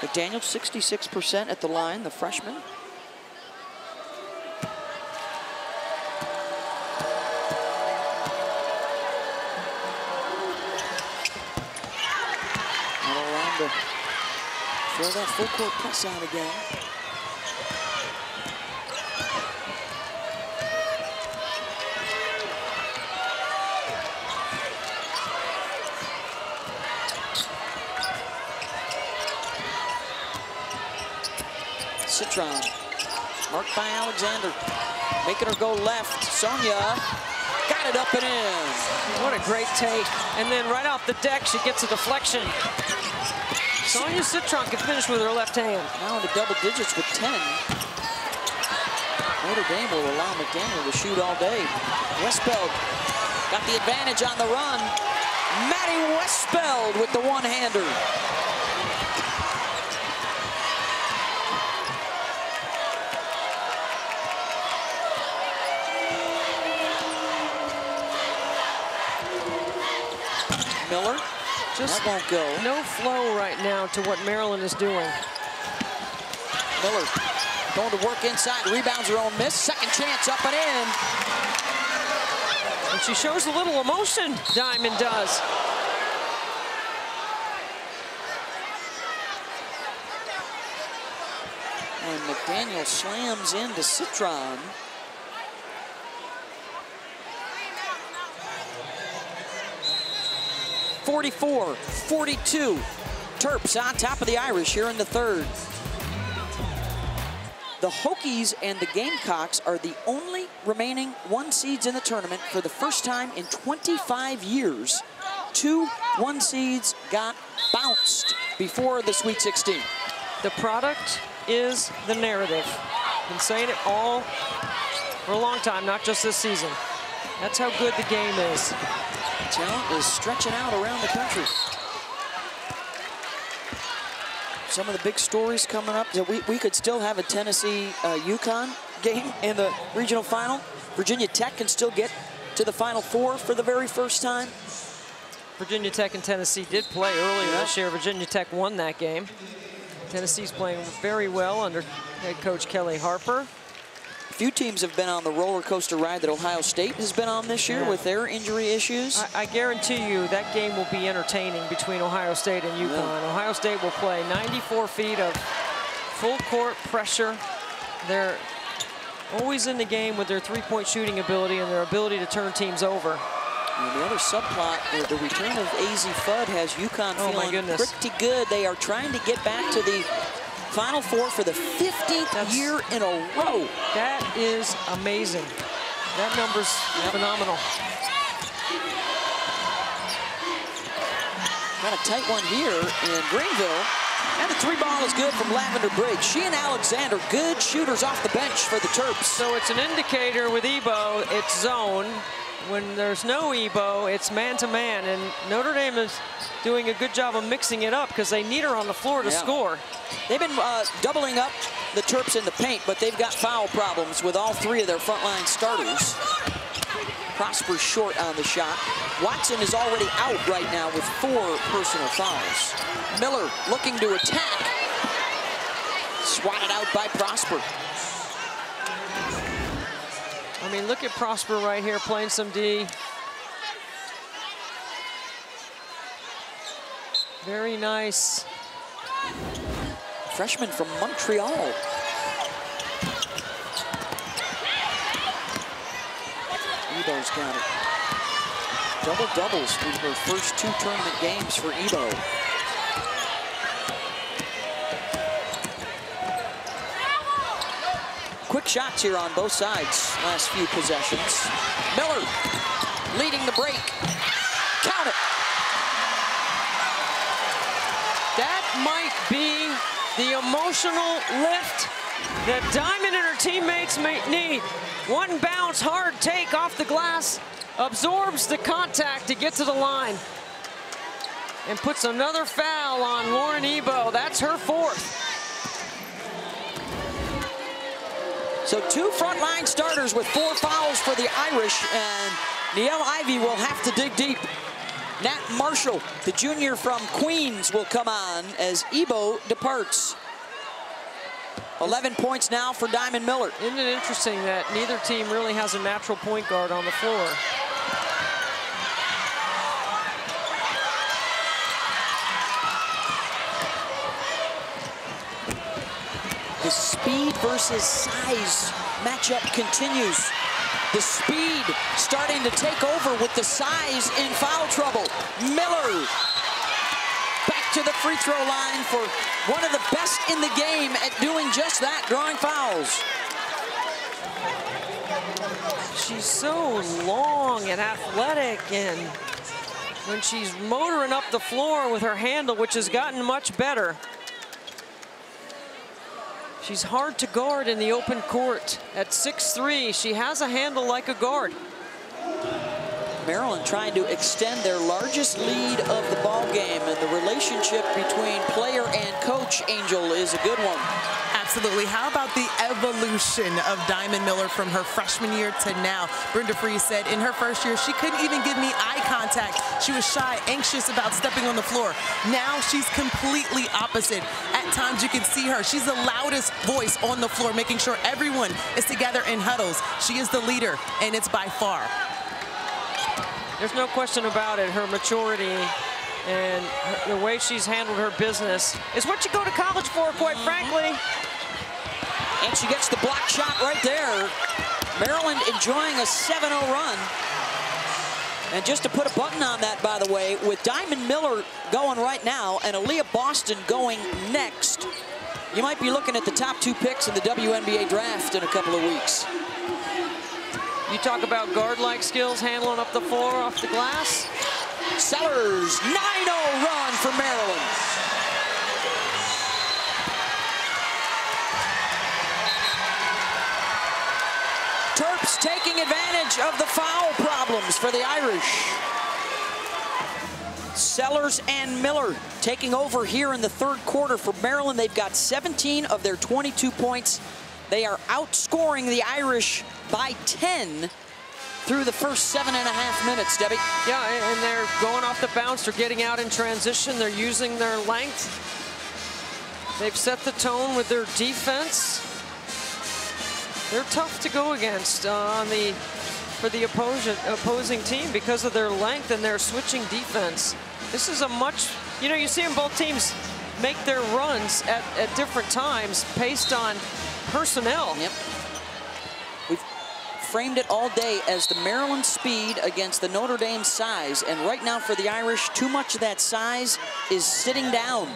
S1: McDaniel, 66% at the line, the freshman. Throw that full court press out again. Citron. Marked by Alexander. Making her go left. Sonia got it up and in.
S2: What a great take. And then right off the deck, she gets a deflection. Sonia Citron can finish with her left hand.
S1: Now into double digits with 10. Notre Dame will allow McDaniel to shoot all day. Westbeld got the advantage on the run. Maddy Westbeld with the one-hander.
S2: Just
S1: that won't go.
S2: No flow right now to what Maryland is doing.
S1: Miller going to work inside, rebounds her own miss. Second chance up and in.
S2: And she shows a little emotion, Diamond does.
S1: And McDaniel slams into Citron. Forty-four, forty-two. Terps on top of the Irish here in the third. The Hokies and the Gamecocks are the only remaining one seeds in the tournament for the first time in 25 years. Two one seeds got bounced before the Sweet 16.
S2: The product is the narrative. Been saying it all for a long time, not just this season. That's how good the game is.
S1: Talent is stretching out around the country. Some of the big stories coming up. that We, we could still have a Tennessee uh, UConn game in the regional final. Virginia Tech can still get to the Final Four for the very first time.
S2: Virginia Tech and Tennessee did play earlier yeah. this year. Virginia Tech won that game. Tennessee's playing very well under head coach Kellie Harper.
S1: Few teams have been on the roller coaster ride that Ohio State has been on this year yeah. with their injury issues.
S2: I, I, guarantee you that game will be entertaining between Ohio State and UConn. Yeah. Ohio State will play 94 feet of full court pressure. They're always in the game with their three-point shooting ability and their ability to turn teams over.
S1: And the other subplot, uh, the return of Azzi Fudd has UConn oh feeling pretty good. They are trying to get back to the Final Four for the 15th That's, year in a row.
S2: That is amazing. That number's yep. phenomenal.
S1: Got a tight one here in Greenville. And the three ball is good from Lavender Briggs. She and Alexander, good shooters off the bench for the Terps.
S2: So it's an indicator with Ebo, it's zone. When there's no Ebo, it's man-to-man. -man, and Notre Dame is doing a good job of mixing it up because they need her on the floor to yeah. score.
S1: They've been uh, doubling up the Terps in the paint, but they've got foul problems with all three of their frontline starters. Prosper short on the shot. Watson is already out right now with four personal fouls. Miller looking to attack. Swatted out by Prosper.
S2: I mean, look at Prosper right here playing some D. Very nice.
S1: Freshman from Montreal. Ebo's got it. Double doubles in her first two tournament games for Ebo. Quick shots here on both sides last few possessions. Miller leading the break. Count it.
S2: That might be the emotional lift that Diamond and her teammates may need. One bounce, hard take off the glass, absorbs the contact to get to the line, and puts another foul on Lauren Ebo. That's her fourth.
S1: So two frontline starters with four fouls for the Irish, and Niele Ivey will have to dig deep. Nat Marshall, the junior from Queens, will come on as Ebo departs. 11 points now for Diamond Miller.
S2: Isn't it interesting that neither team really has a natural point guard on the floor?
S1: The speed versus size matchup continues. The speed starting to take over with the size in foul trouble. Miller back to the free throw line for one of the best in the game at doing just that, drawing fouls.
S2: She's so long and athletic and when she's motoring up the floor with her handle, which has gotten much better, She's hard to guard in the open court. At 6'3", she has a handle like a guard.
S1: Maryland trying to extend their largest lead of the ball game, and the relationship between player and coach, Angel, is a good one.
S3: Absolutely. How about the evolution of Diamond Miller from her freshman year to now? Brenda Frese said in her first year, she couldn't even give me eye contact. She was shy, anxious about stepping on the floor. Now she's completely opposite. At times you can see her. She's the loudest voice on the floor, making sure everyone is together in huddles. She is the leader, and it's by far.
S2: There's no question about it. Her maturity and the way she's handled her business is what you go to college for, quite mm-hmm. frankly.
S1: And she gets the block shot right there. Maryland enjoying a 7-0 run. And just to put a button on that, by the way, with Diamond Miller going right now and Aliyah Boston going next, you might be looking at the top two picks in the WNBA draft in a couple of weeks.
S2: You talk about guard-like skills, handling up the floor off the glass.
S1: Sellers, 9-0 run for Maryland. Taking advantage of the foul problems for the Irish. Sellers and Miller taking over here in the third quarter for Maryland. They've got 17 of their 22 points. They are outscoring the Irish by 10 through the first seven and a half minutes, Debbie.
S2: Yeah, and they're going off the bounce. They're getting out in transition. They're using their length. They've set the tone with their defense. They're tough to go against uh, on the for the opposing opposing team because of their length and their switching defense. This is a much, you know, you see them both teams make their runs at, at different times based on personnel.
S1: Yep. We've framed it all day as the Maryland speed against the Notre Dame size. And right now for the Irish, too much of that size is sitting down.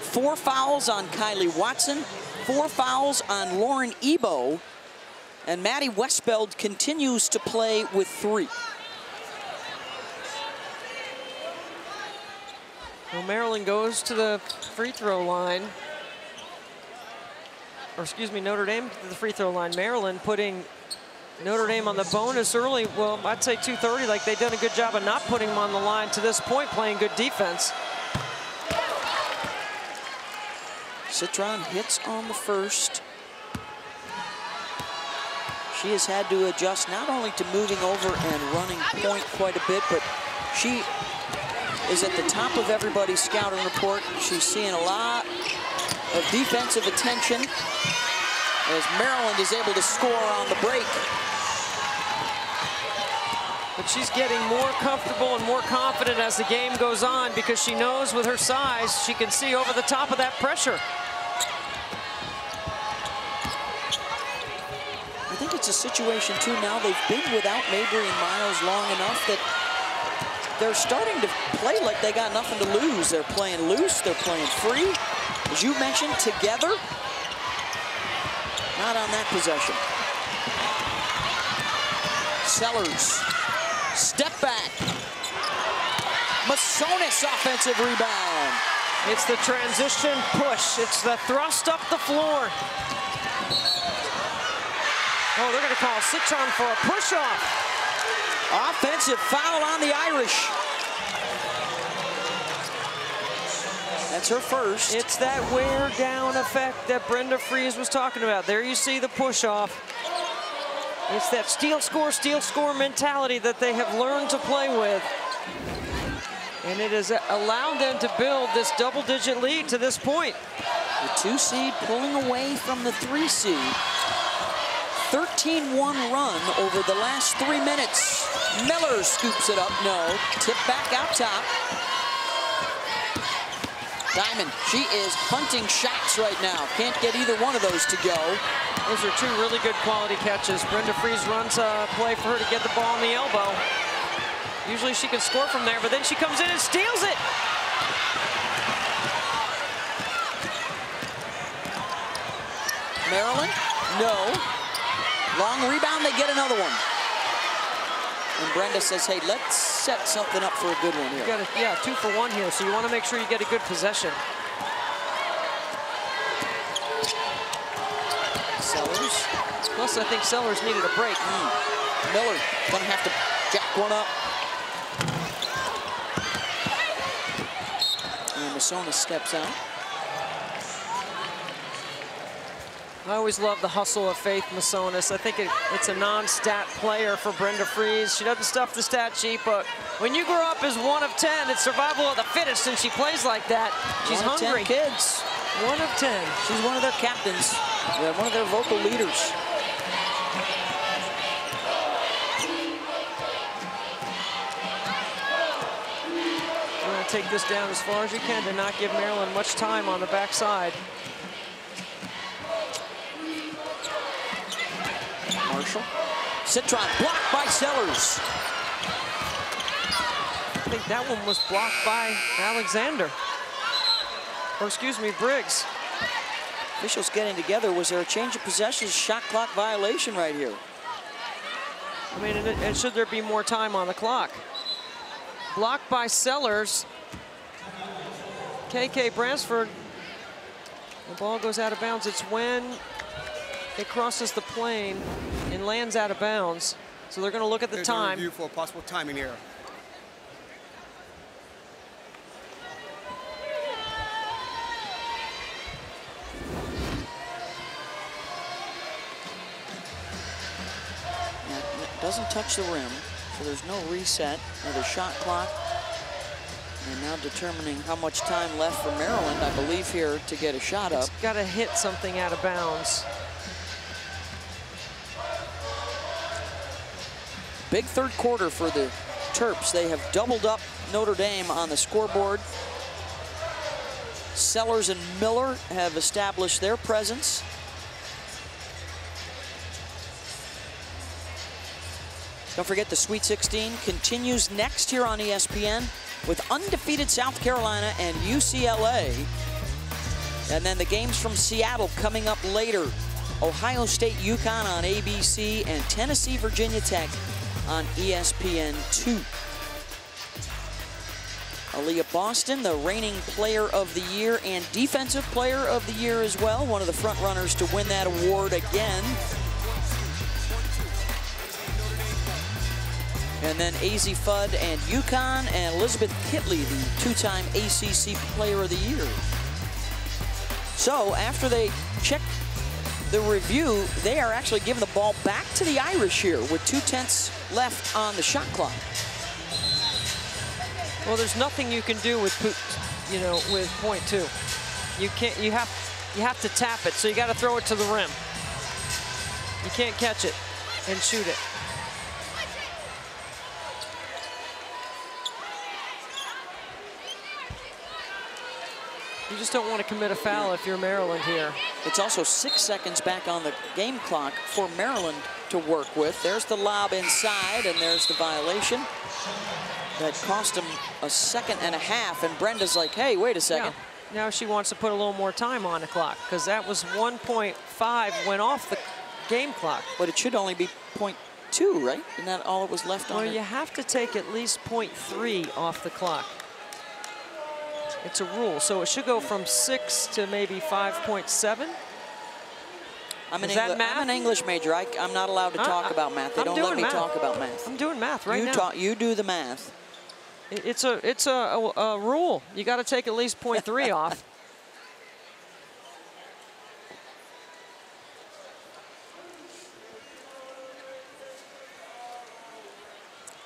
S1: Four fouls on Kylee Watson, four fouls on Lauren Ebo, and Maddy Westbeld continues to play with three.
S2: Well, Maryland goes to the free throw line. Or excuse me, Notre Dame to the free throw line. Maryland putting Notre Dame on the bonus early. Well, I'd say 230, like they've done a good job of not putting them on the line to this point, playing good defense.
S1: Citron hits on the first. She has had to adjust not only to moving over and running point quite a bit, but she is at the top of everybody's scouting report. She's seeing a lot of defensive attention as Maryland is able to score on the break.
S2: But she's getting more comfortable and more confident as the game goes on because she knows with her size, she can see over the top of that pressure.
S1: I think it's a situation, too, now they've been without Mabrey and Miles long enough that they're starting to play like they got nothing to lose. They're playing loose, they're playing free. As you mentioned, together, not on that possession. Sellers, step back. Masonius offensive rebound.
S2: It's the transition push. It's the thrust up the floor. Oh, they're going to call Citron for a push-off.
S1: Offensive foul on the Irish. That's her first.
S2: It's that wear down effect that Brenda Frese was talking about. There you see the push off. It's that steal score, steal score mentality that they have learned to play with. And it has allowed them to build this double digit lead to this point.
S1: The two seed pulling away from the three seed. 13-1 run over the last three minutes. Miller scoops it up, no. Tip back out top. Diamond, she is hunting shots right now. Can't get either one of those to go.
S2: Those are two really good quality catches. Brenda Frese runs a play for her to get the ball in the elbow. Usually she can score from there, but then she comes in and steals it.
S1: Maryland, no. Long rebound, they get another one. And Brenda says, hey, let's set something up for a good one here.
S2: You got a, yeah, two for one here, so you want to make sure you get a good possession. Sellers. Plus, I think Sellers needed a break.
S1: Mm. Miller gonna have to jack one up. And Masonius steps out.
S2: I always love the hustle of Faith Masonius. I think it, it's a non-stat player for Brenda Frese. She doesn't stuff the stat sheet, but when you grow up as one of 10, it's survival of the fittest, and she plays like that. She's
S1: one
S2: hungry.
S1: Of 10 kids.
S2: One of 10.
S1: She's one of their captains, Yeah, one of their vocal leaders.
S2: Take this down as far as you can to not give Maryland much time on the backside.
S1: Marshall. Citron blocked by Sellers.
S2: I think that one was blocked by Alexander. Or excuse me, Briggs.
S1: Officials getting together. Was there a change of possession? Shot clock violation right here.
S2: I mean, and, and should there be more time on the clock? Blocked by Sellers. KK Bransford. The ball goes out of bounds. It's when it crosses the plane and lands out of bounds. So they're going to look at the
S11: There's
S2: time.
S11: A review for a possible timing error.
S1: doesn't touch the rim, so there's no reset. Another shot clock. And now determining how much time left for Maryland, I believe, here to get a shot up.
S2: It's got to hit something out of bounds.
S1: Big third quarter for the Terps. They have doubled up Notre Dame on the scoreboard. Sellers and Miller have established their presence. Don't forget the Sweet 16 continues next here on ESPN with undefeated South Carolina and UCLA. And then the games from Seattle coming up later. Ohio State, UConn on ABC, and Tennessee, Virginia Tech on ESPN 2. Aliyah Boston, the reigning player of the year and defensive player of the year as well, one of the front runners to win that award again. And then Azzi Fudd and UConn and Elizabeth Kitley, the two-time ACC Player of the Year. So after they check the review, they are actually giving the ball back to the Irish here with two-tenths left on the shot clock.
S2: Well, there's nothing you can do with, you know, with point two. You can't. You have. You have to tap it. So you got to throw it to the rim. You can't catch it and shoot it. You just don't want to commit a foul if you're Maryland here.
S1: It's also six seconds back on the game clock for Maryland to work with. There's the lob inside, and there's the violation. That cost him a second and a half, and Brenda's like, hey, wait a second.
S2: Yeah. Now she wants to put a little more time on the clock, because that was 1.5 went off the game clock.
S1: But it should only be 0.2, right? Isn't that all it was left
S2: well,
S1: on
S2: Well, you have to take at least 0.3 off the clock. It's a rule, so it should go from six to maybe 5.7.
S1: I'm an, Engli I'm an, English major. I, am not allowed to talk
S2: uh,
S1: about math. They
S2: I'm
S1: don't let me
S2: math.
S1: talk about math.
S2: I'm doing math right
S1: you
S2: now.
S1: Talk, you do the math.
S2: It's a it's a, a, a rule. You got to take at least 0.3 off.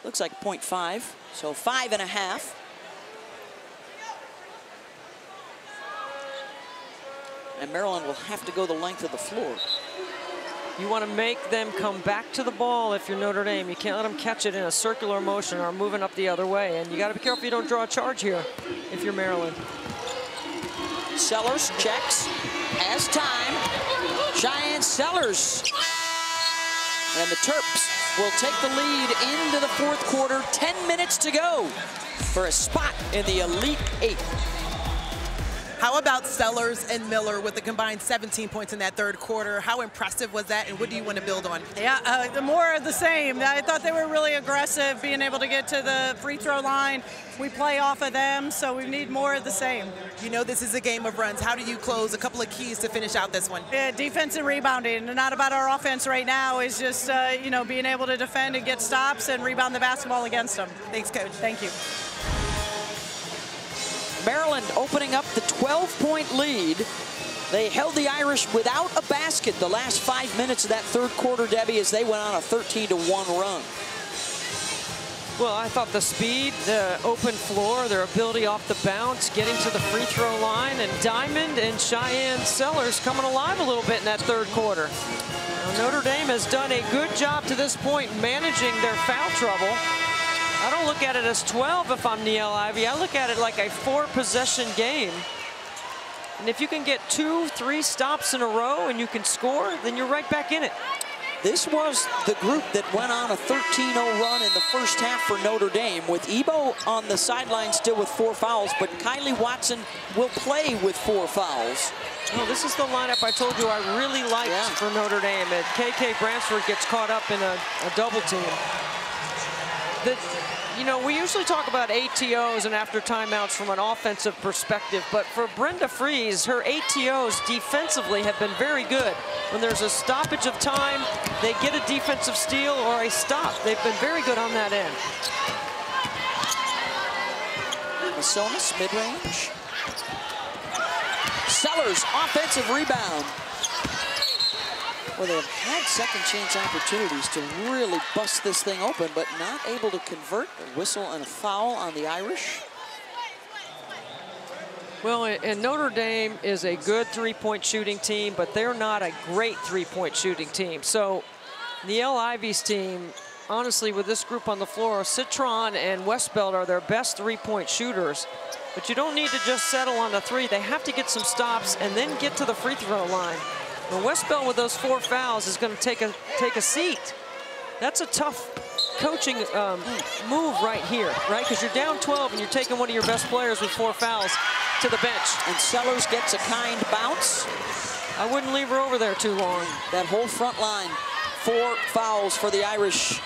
S1: Looks like 0.5, so five and a half. And Maryland will have to go the length of the floor.
S2: You want to make them come back to the ball if you're Notre Dame. You can't let them catch it in a circular motion or moving up the other way. And you got to be careful you don't draw a charge here if you're Maryland.
S1: Sellers checks, has time. Shyanne Sellers. And the Terps will take the lead into the fourth quarter. 10 minutes to go for a spot in the Elite Eight.
S3: How about Sellers and Miller with a combined 17 points in that third quarter? How impressive was that, and what do you want to build on?
S11: Yeah, uh, more of the same. I thought they were really aggressive, being able to get to the free throw line. We play off of them, so we need more of the same.
S3: You know this is a game of runs. How do you close? A couple of keys to finish out this one.
S11: Yeah, defense and rebounding. Not about our offense right now. Is just uh, you know being able to defend and get stops and rebound the basketball against them.
S3: Thanks, coach.
S11: Thank you.
S1: Maryland opening up the 12-point lead. They held the Irish without a basket the last five minutes of that third quarter, Debbie, as they went on a 13-to-one run.
S2: Well, I thought the speed, the open floor, their ability off the bounce, getting to the free throw line, and Diamond and Shyanne Sellers coming alive a little bit in that third quarter. Notre Dame has done a good job to this point managing their foul trouble. I don't look at it as 12 if I'm Niele Ivey. I look at it like a four-possession game. And if you can get two, three stops in a row and you can score, then you're right back in it.
S1: This was the group that went on a 13-0 run in the first half for Notre Dame with Ebo on the sideline still with four fouls, but Kylee Watson will play with four fouls.
S2: Well, this is the lineup I told you I really liked yeah. for Notre Dame. And KK Bransford gets caught up in a, a double team. The, you know, we usually talk about ATOs and after timeouts from an offensive perspective, but for Brenda Frese, her ATOs defensively have been very good. When there's a stoppage of time, they get a defensive steal or a stop. They've been very good on that end.
S1: Masonius mid-range. Sellers, offensive rebound where they've had second chance opportunities to really bust this thing open, but not able to convert. A whistle and a foul on the Irish.
S2: Well, and Notre Dame is a good three-point shooting team, but they're not a great three-point shooting team. So Niele Ivey's team, honestly, with this group on the floor, Citron and Westbeld are their best three-point shooters. But you don't need to just settle on the three. They have to get some stops and then get to the free throw line. Well, Westbeld with those four fouls is going to take a take a seat. That's a tough coaching um, move right here, right? Because you're down 12 and you're taking one of your best players with four fouls to the bench.
S1: And Sellers gets a kind bounce.
S2: I wouldn't leave her over there too long.
S1: That whole front line, four fouls for the Irish.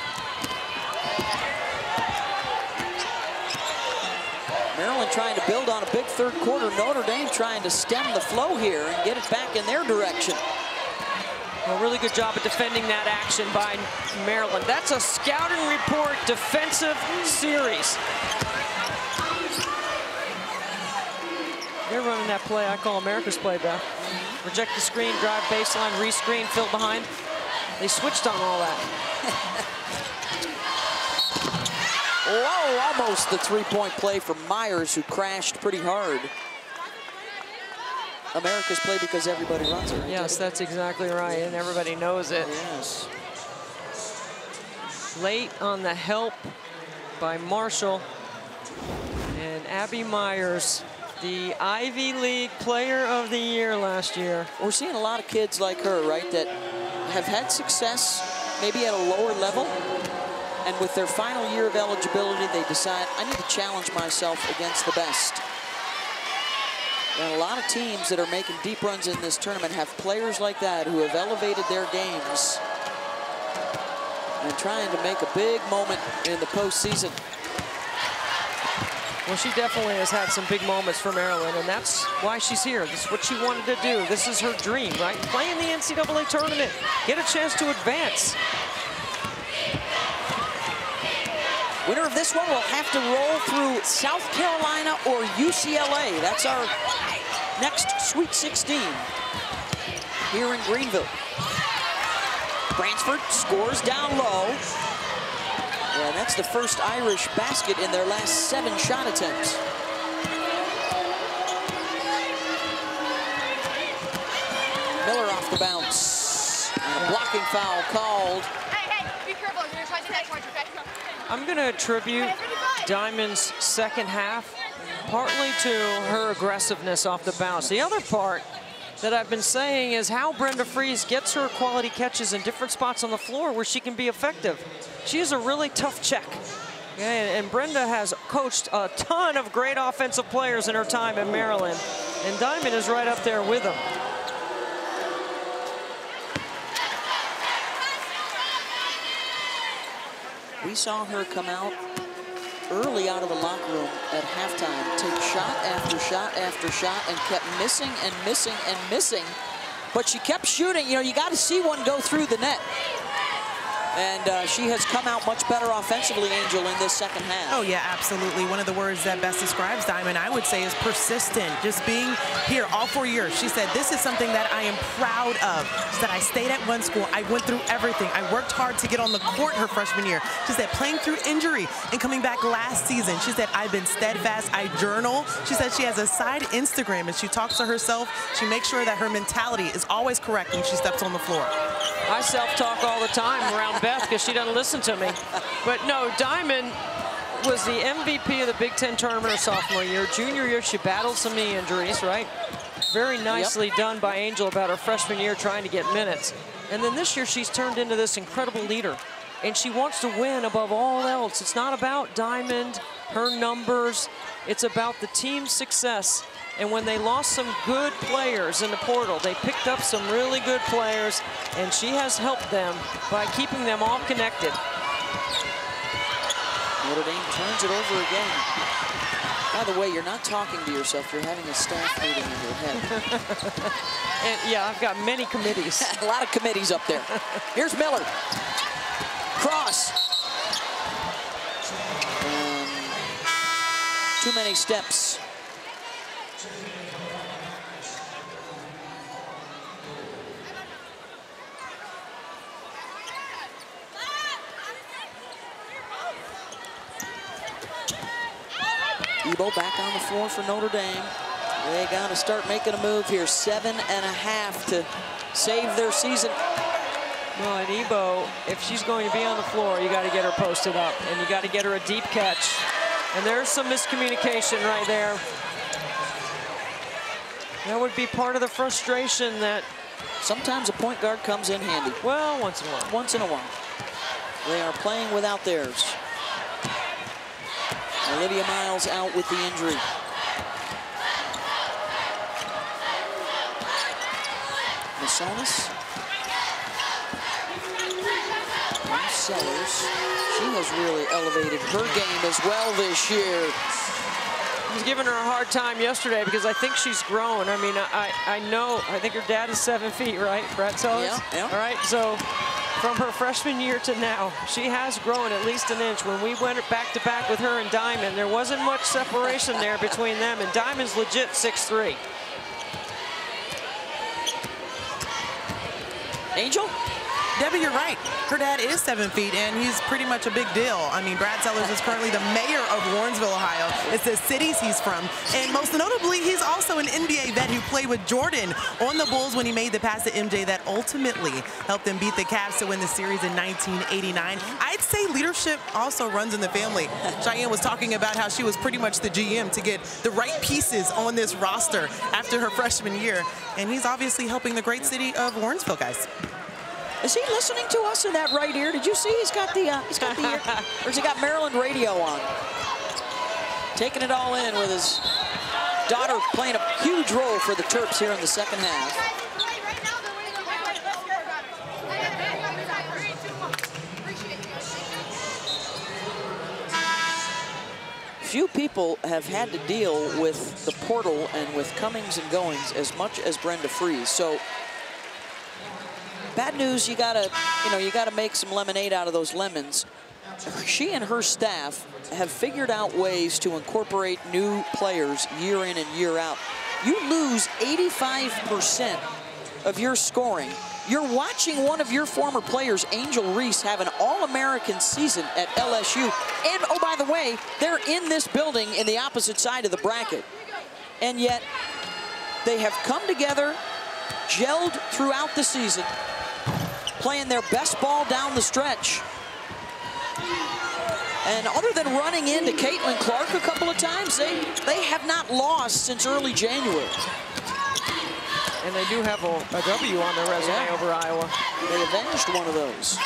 S1: Maryland trying to build on a big third quarter. Notre Dame trying to stem the flow here and get it back in their direction.
S2: A really good job of defending that action by Maryland. That's a scouting report defensive series. They're running that play I call America's play, Beth. Reject the screen, drive baseline, rescreen, fill behind. They switched on all that.
S1: Whoa, almost the three-point play for Meyers, who crashed pretty hard. America's play because everybody runs it. Right
S2: yes, that's exactly right, and everybody knows it.
S1: Yes.
S2: Late on the help by Marshall. And Abby Meyers, the Ivy League Player of the Year last year.
S1: We're seeing a lot of kids like her, right, that have had success maybe at a lower level, and with their final year of eligibility, they decide, I need to challenge myself against the best. And a lot of teams that are making deep runs in this tournament have players like that who have elevated their games and trying to make a big moment in the postseason.
S2: Well, she definitely has had some big moments for Maryland, and that's why she's here. This is what she wanted to do. This is her dream, right? Play in the NCAA tournament, get a chance to advance.
S1: Winner of this one will have to roll through South Carolina or UCLA. That's our next Sweet 16 here in Greenville. Bransford scores down low. Yeah, that's the first Irish basket in their last seven shot attempts. Miller off the bounce. And a blocking foul called.
S2: I'm going to attribute Diamond's second half partly to her aggressiveness off the bounce. The other part that I've been saying is how Brenda Frese gets her quality catches in different spots on the floor where she can be effective. She is a really tough check. And, Brenda has coached a ton of great offensive players in her time in Maryland. And Diamond is right up there with him.
S1: We saw her come out early out of the locker room at halftime, take shot after shot after shot, and kept missing and missing and missing. But she kept shooting. You know, you got to see one go through the net. And uh, she has come out much better offensively, Angel, in this second half.
S3: Oh, yeah, absolutely. One of the words that best describes Diamond, I would say, is persistent. Just being here all four years. She said, this is something that I am proud of. She said, I stayed at one school. I went through everything. I worked hard to get on the court her freshman year. She said, playing through injury and coming back last season. She said, I've been steadfast. I journal. She said she has a side Instagram and she talks to herself. She makes sure that her mentality is always correct when she steps on the floor.
S2: I self-talk all the time around Beth because she doesn't listen to me. But no, Diamond was the MVP of the Big Ten tournament her sophomore year. Junior year, she battled some knee injuries, right? Very nicely yep. done by Angel about her freshman year trying to get minutes. And then this year, she's turned into this incredible leader. And she wants to win above all else. It's not about Diamond, her numbers. It's about the team's success and when they lost some good players in the portal, they picked up some really good players, and she has helped them by keeping them all connected.
S1: Notre Dame turns it over again. By the way, you're not talking to yourself. You're having a staff meeting in your head.
S2: and yeah, I've got many committees.
S1: a lot of committees up there. Here's Miller. Cross. Um, too many steps Ebo back on the floor for Notre Dame. They got to start making a move here. Seven and a half to save their season.
S2: Well, and Ebo, if she's going to be on the floor, you got to get her posted up, and you got to get her a deep catch. And there's some miscommunication right there. That would be part of the frustration that
S1: sometimes a point guard comes in handy.
S2: Well, once in a while.
S1: Once in a while. They are playing without theirs. Olivia Miles out with the injury. Masonius. Sellers. She has really elevated her game as well this year.
S2: I was giving her a hard time yesterday because I think she's grown. I mean, I, I know, I think her dad is seven feet, right, Brad Sellers?
S1: Yeah, yeah.
S2: All right, so from her freshman year to now, she has grown at least an inch. When we went back to back with her and Diamond, there wasn't much separation there between them, and Diamond's legit 6'3".
S1: Angel?
S3: Debbie, you're right. Her dad is seven feet, and he's pretty much a big deal. I mean, Brad Sellers is currently the mayor of Warrensville, Ohio. It's the cities he's from. And most notably, he's also an NBA vet who played with Jordan on the Bulls when he made the pass to MJ that ultimately helped them beat the Cavs to win the series in 1989. I'd say leadership also runs in the family. Shyanne was talking about how she was pretty much the GM to get the right pieces on this roster after her freshman year. And he's obviously helping the great city of Warrensville, guys.
S1: Is he listening to us in that right ear? Did you see he's got the uh, he's got the ear, or has he got Maryland radio on? Taking it all in with his daughter playing a huge role for the Terps here in the second half. Few people have had to deal with the portal and with comings and goings as much as Brenda Frese. So bad news, you gotta, you know, you gotta make some lemonade out of those lemons. She and her staff have figured out ways to incorporate new players year in and year out. You lose 85% of your scoring. You're watching one of your former players, Angel Reese, have an All-American season at LSU. And, oh, by the way, they're in this building in the opposite side of the bracket. And yet, they have come together, gelled throughout the season, playing their best ball down the stretch. And other than running into Caitlin Clark a couple of times, they, they have not lost since early January.
S2: And they do have a, a W on their resume yeah. over Iowa.
S1: They avenged one of those.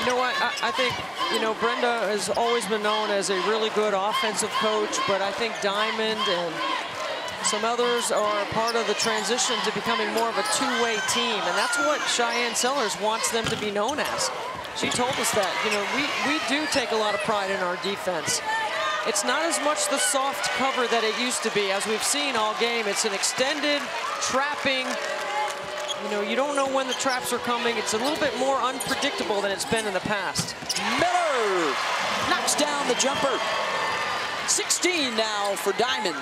S2: You know what? I, I, think, you know, Brenda has always been known as a really good offensive coach, but I think Diamond and Some others are part of the transition to becoming more of a two-way team, and that's what Shyanne Sellers wants them to be known as. She told us that, you know, we, we do take a lot of pride in our defense. It's not as much the soft cover that it used to be, as we've seen all game. It's an extended trapping. You know, you don't know when the traps are coming. It's a little bit more unpredictable than it's been in the past.
S1: Miller knocks down the jumper. 16 now for Diamond.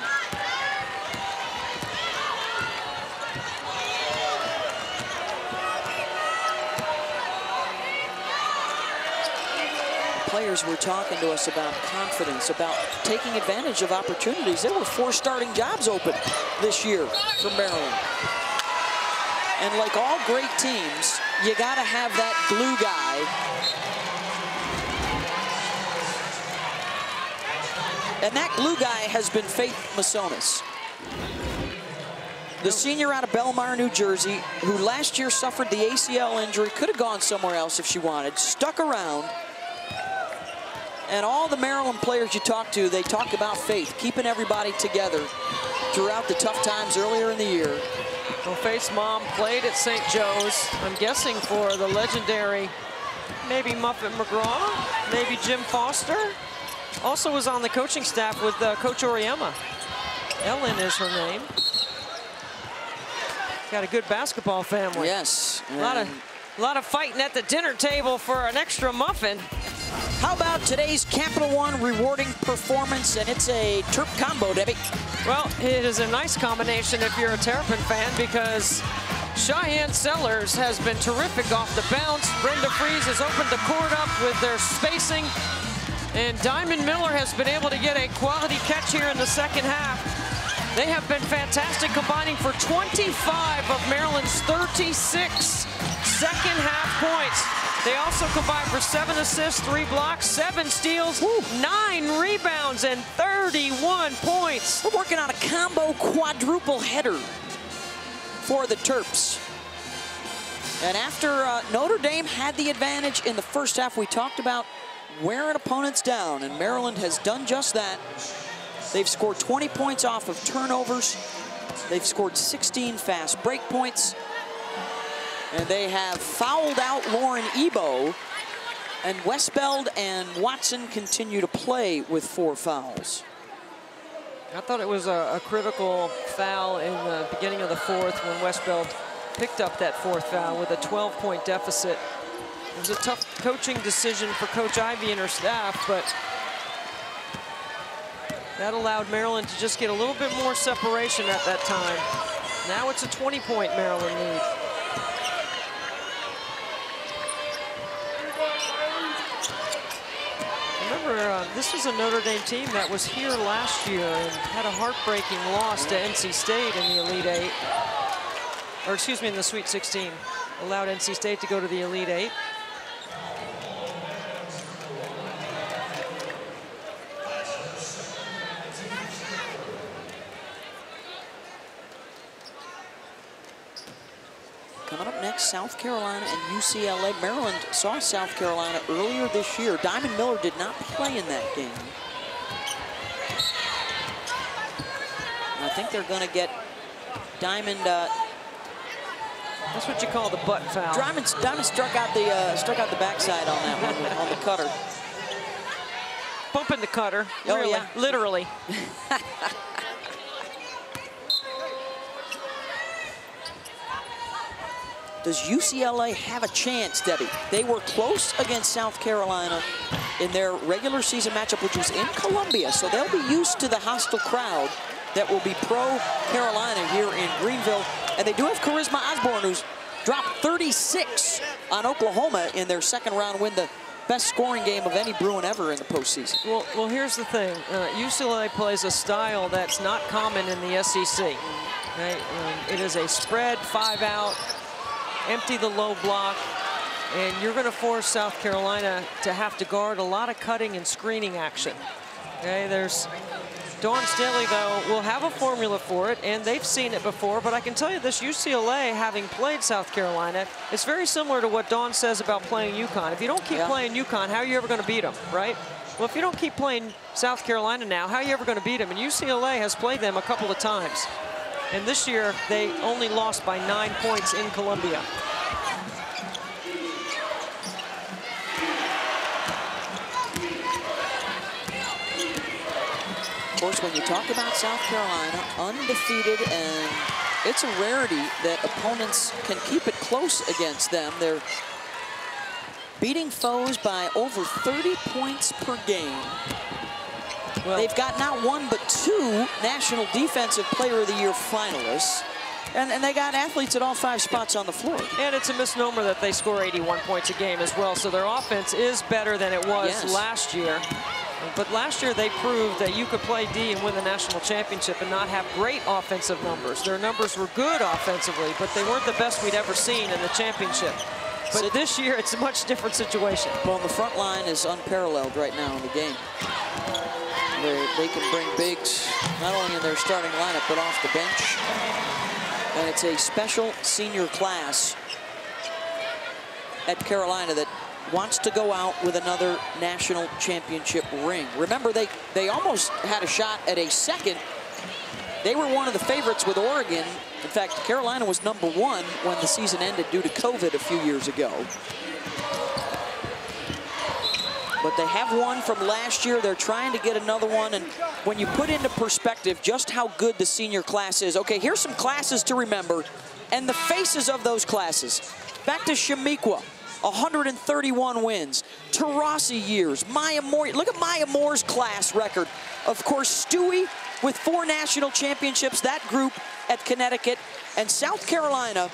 S1: Players were talking to us about confidence, about taking advantage of opportunities. There were four starting jobs open this year for Maryland. And like all great teams, you got to have that glue guy And that glue guy has been Faith Masonius. The senior out of Belmar, New Jersey, who last year suffered the ACL injury, could have gone somewhere else if she wanted, stuck around. And all the Maryland players you talk to, they talk about faith, keeping everybody together throughout the tough times earlier in the year.
S2: Well, Faith's mom played at St. Joe's, I'm guessing for the legendary maybe Muffet McGraw, maybe Jim Foster. Also was on the coaching staff with uh, Coach Auriemma. Ellen is her name. Got a good basketball family.
S1: Yes.
S2: A lot of, a lot of fighting at the dinner table for an extra muffin.
S1: How about today's Capital One rewarding performance? And it's a Terp combo, Debbie.
S2: Well, it is a nice combination if you're a Terrapin fan because Shyanne Sellers has been terrific off the bounce. Brenda Frese has opened the court up with their spacing. And Diamond Miller has been able to get a quality catch here in the second half. They have been fantastic, combining for 25 of Maryland's 36 second half points. They also combined for seven assists, three blocks, seven steals, Woo. nine rebounds, and 31 points.
S1: We're working on a combo quadruple header for the Terps. And after uh, Notre Dame had the advantage in the first half, we talked about wearing opponents down, and Maryland has done just that. They've scored 20 points off of turnovers. They've scored 16 fast break points. And they have fouled out Lauren Ebo. And Westbeld and Watson continue to play with four fouls.
S2: I thought it was a, a critical foul in the beginning of the fourth when Westbeld picked up that fourth foul with a 12-point deficit. It was a tough coaching decision for Coach Ivey and her staff, but that allowed Maryland to just get a little bit more separation at that time. Now it's a 20-point Maryland lead. Remember, uh, this was a Notre Dame team that was here last year and had a heartbreaking loss to NC State in the Elite Eight. Or excuse me, in the Sweet 16. Allowed NC State to go to the Elite Eight.
S1: South Carolina and UCLA. Maryland saw South Carolina earlier this year. Diamond Miller did not play in that game. I think they're going to get Diamond. Uh,
S2: That's what you call the butt foul.
S1: Diamond, Diamond struck out the uh, struck out the backside on that one on the cutter.
S2: Bumping the cutter.
S1: Oh
S2: really,
S1: yeah,
S2: literally.
S1: Does UCLA have a chance, Debbie? They were close against South Carolina in their regular season matchup, which was in Columbia. So they'll be used to the hostile crowd that will be pro-Carolina here in Greenville. And they do have Charisma Osborne, who's dropped 36 on Oklahoma in their second round win, the best scoring game of any Bruin ever in the postseason.
S2: Well, well here's the thing. Uh, UCLA plays a style that's not common in the SEC. Um, it is a spread, five out, empty the low block, and you're going to force South Carolina to have to guard a lot of cutting and screening action. Okay, there's Dawn Staley, though, will have a formula for it, and they've seen it before, but I can tell you this, UCLA, having played South Carolina, it's very similar to what Dawn says about playing UConn. If you don't keep
S1: yeah.
S2: playing UConn, how are you ever going to beat them, right? well, if you don't keep playing South Carolina now, how are you ever going to beat them? And UCLA has played them a couple of times. And this year, they only lost by nine points in Columbia.
S1: Of course, when you talk about South Carolina, undefeated, and it's a rarity that opponents can keep it close against them. They're beating foes by over 30 points per game. Well, They've got not one but two National Defensive Player of the Year finalists. And, and, they got athletes at all five spots on the floor.
S2: And it's a misnomer that they score 81 points a game as well. So their offense is better than it was
S1: yes.
S2: last year. But last year they proved that you could play D and win the national championship and not have great offensive numbers. Their numbers were good offensively, but they weren't the best we'd ever seen in the championship. But so this year it's a much different situation.
S1: Well, the front line is unparalleled right now in the game. They, they can bring bigs not only in their starting lineup, but off the bench. And it's a special senior class at Carolina that wants to go out with another national championship ring. Remember, they, they almost had a shot at a second. They were one of the favorites with Oregon. In fact, Carolina was number one when the season ended due to COVID a few years ago. But they have one from last year. They're trying to get another one. And when you put into perspective just how good the senior class is, okay, here's some classes to remember and the faces of those classes. Back to Chamique, 131 wins. Taurasi years, Maya Moore. Look at Maya Moore's class record. Of course, Stewie with four national championships, that group at Connecticut. And South Carolina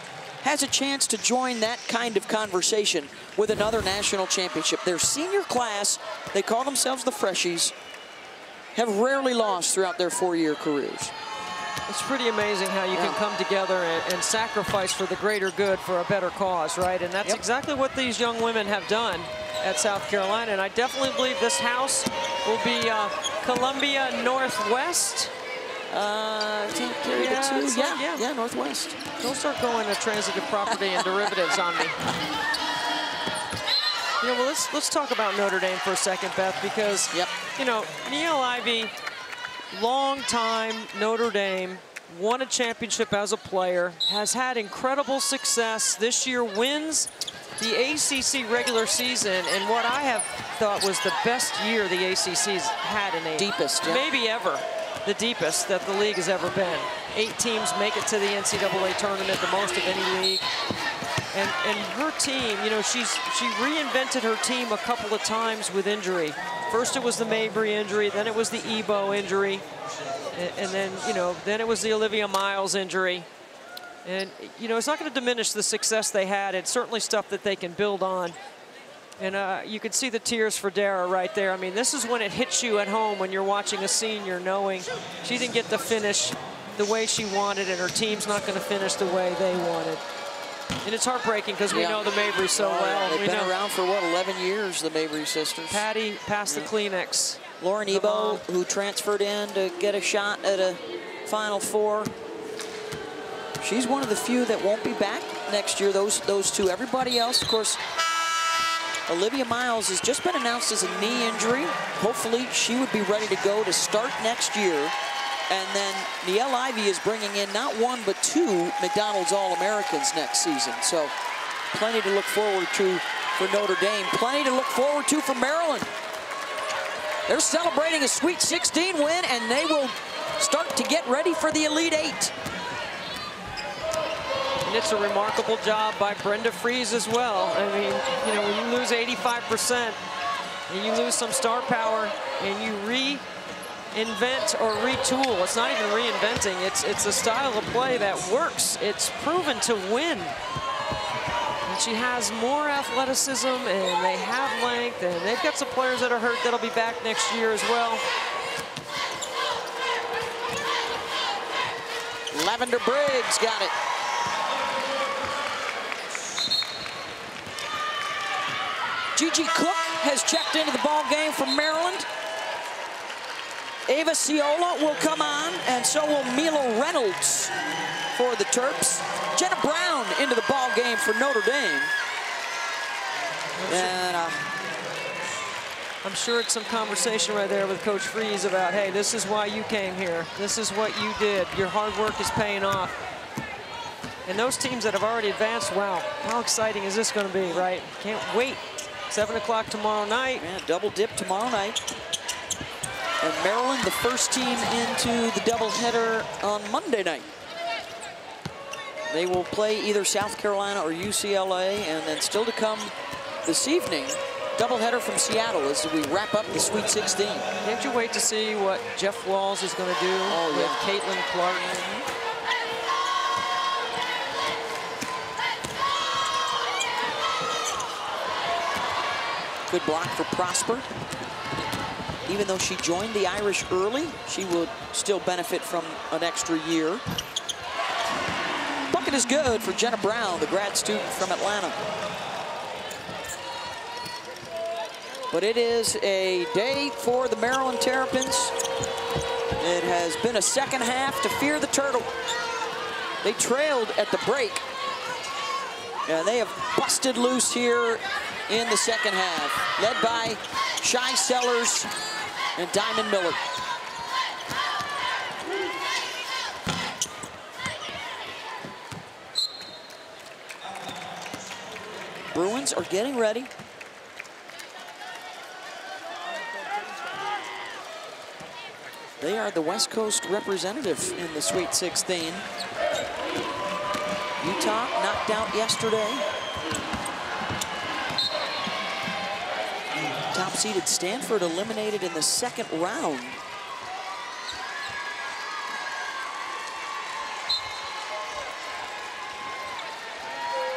S1: has a chance to join that kind of conversation with another national championship. Their senior class, they call themselves the Freshies, have rarely lost throughout their four-year careers.
S2: It's pretty amazing how you yeah. can come together and, and, sacrifice for the greater good for a better cause, right? And that's yep. exactly what these young women have done at South Carolina. And I definitely believe this house will be uh, Columbia Northwest.
S1: Uh, yeah, yeah, yeah, yeah, Northwest.
S2: Don't start going to transitive property and derivatives on me. You know, well, let's let's talk about Notre Dame for a second, Beth, because
S1: yep.
S2: you know Niele Ivey, long time Notre Dame, won a championship as a player, has had incredible success. This year wins the ACC regular season and what I have thought was the best year the ACC's had in a
S1: deepest, yeah.
S2: maybe ever the deepest that the league has ever been. Eight teams make it to the NCAA tournament, the most of any league. And, and her team, you know, she's she reinvented her team a couple of times with injury. First it was the Mabrey injury, then it was the Ebo injury, and, and then, you know, then it was the Olivia Miles injury. And, you know, it's not going to diminish the success they had. It's certainly stuff that they can build on. And uh, you can see the tears for Dara right there. I mean, this is when it hits you at home when you're watching a senior knowing she didn't get to finish the way she wanted and her team's not going to finish the way they wanted. And it's heartbreaking because we know the Mabrey so oh, well.
S1: They've
S2: we
S1: been
S2: know.
S1: around for, what, 11 years, the Mabrey sisters.
S2: Patty passed yeah. the Kleenex.
S1: Lauren Ebo, who transferred in to get a shot at a Final Four. She's one of the few that won't be back next year, those, those two. Everybody else, of course, Olivia Miles has just been announced as a knee injury. Hopefully, she would be ready to go to start next year. And then Niele Ivey is bringing in not one, but two McDonald's All-Americans next season. So plenty to look forward to for Notre Dame. Plenty to look forward to for Maryland. They're celebrating a Sweet 16 win, and they will start to get ready for the Elite Eight.
S2: It's a remarkable job by Brenda Frese as well. I mean, you know, when you lose 85% and you lose some star power and you reinvent or retool. It's not even reinventing. It's, it's a style of play that works. It's proven to win. And she has more athleticism and they have length and they've got some players that are hurt that'll be back next year as well.
S1: Lavender Briggs got it. Gigi Cook has checked into the ball game from Maryland. Ava Sciolla will come on, and so will Mila Reynolds for the Terps. Jenna Brown into the ball game for Notre Dame. And uh,
S2: I'm sure it's some conversation right there with Coach Frese about, hey, this is why you came here. This is what you did. Your hard work is paying off. And those teams that have already advanced, wow, how exciting is this going to be, right? Can't wait. 7 o'clock tomorrow night.
S1: Yeah, double dip tomorrow night. And Maryland, the first team into the doubleheader on Monday night. They will play either South Carolina or UCLA, and then still to come this evening, doubleheader from Seattle as we wrap up the Sweet 16.
S2: Can't you wait to see what Jeff Walz is going to do
S1: oh,
S2: with
S1: yeah.
S2: Caitlin Clark? Mm-hmm.
S1: Good block for Prosper. Even though she joined the Irish early, she would still benefit from an extra year. Bucket is good for Jenna Brown, the grad student from Atlanta. But it is a day for the Maryland Terrapins. It has been a second half to fear the turtle. They trailed at the break. And they have busted loose here in the second half, led by Shy Sellers and Diamond Miller. Bruins are getting ready. They are the West Coast representative in the Sweet 16. Utah knocked out yesterday. Top-seeded Stanford eliminated in the second round.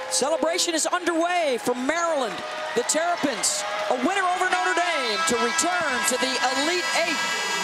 S1: Celebration is underway from Maryland. The Terrapins, a winner over Notre Dame to return to the Elite Eight.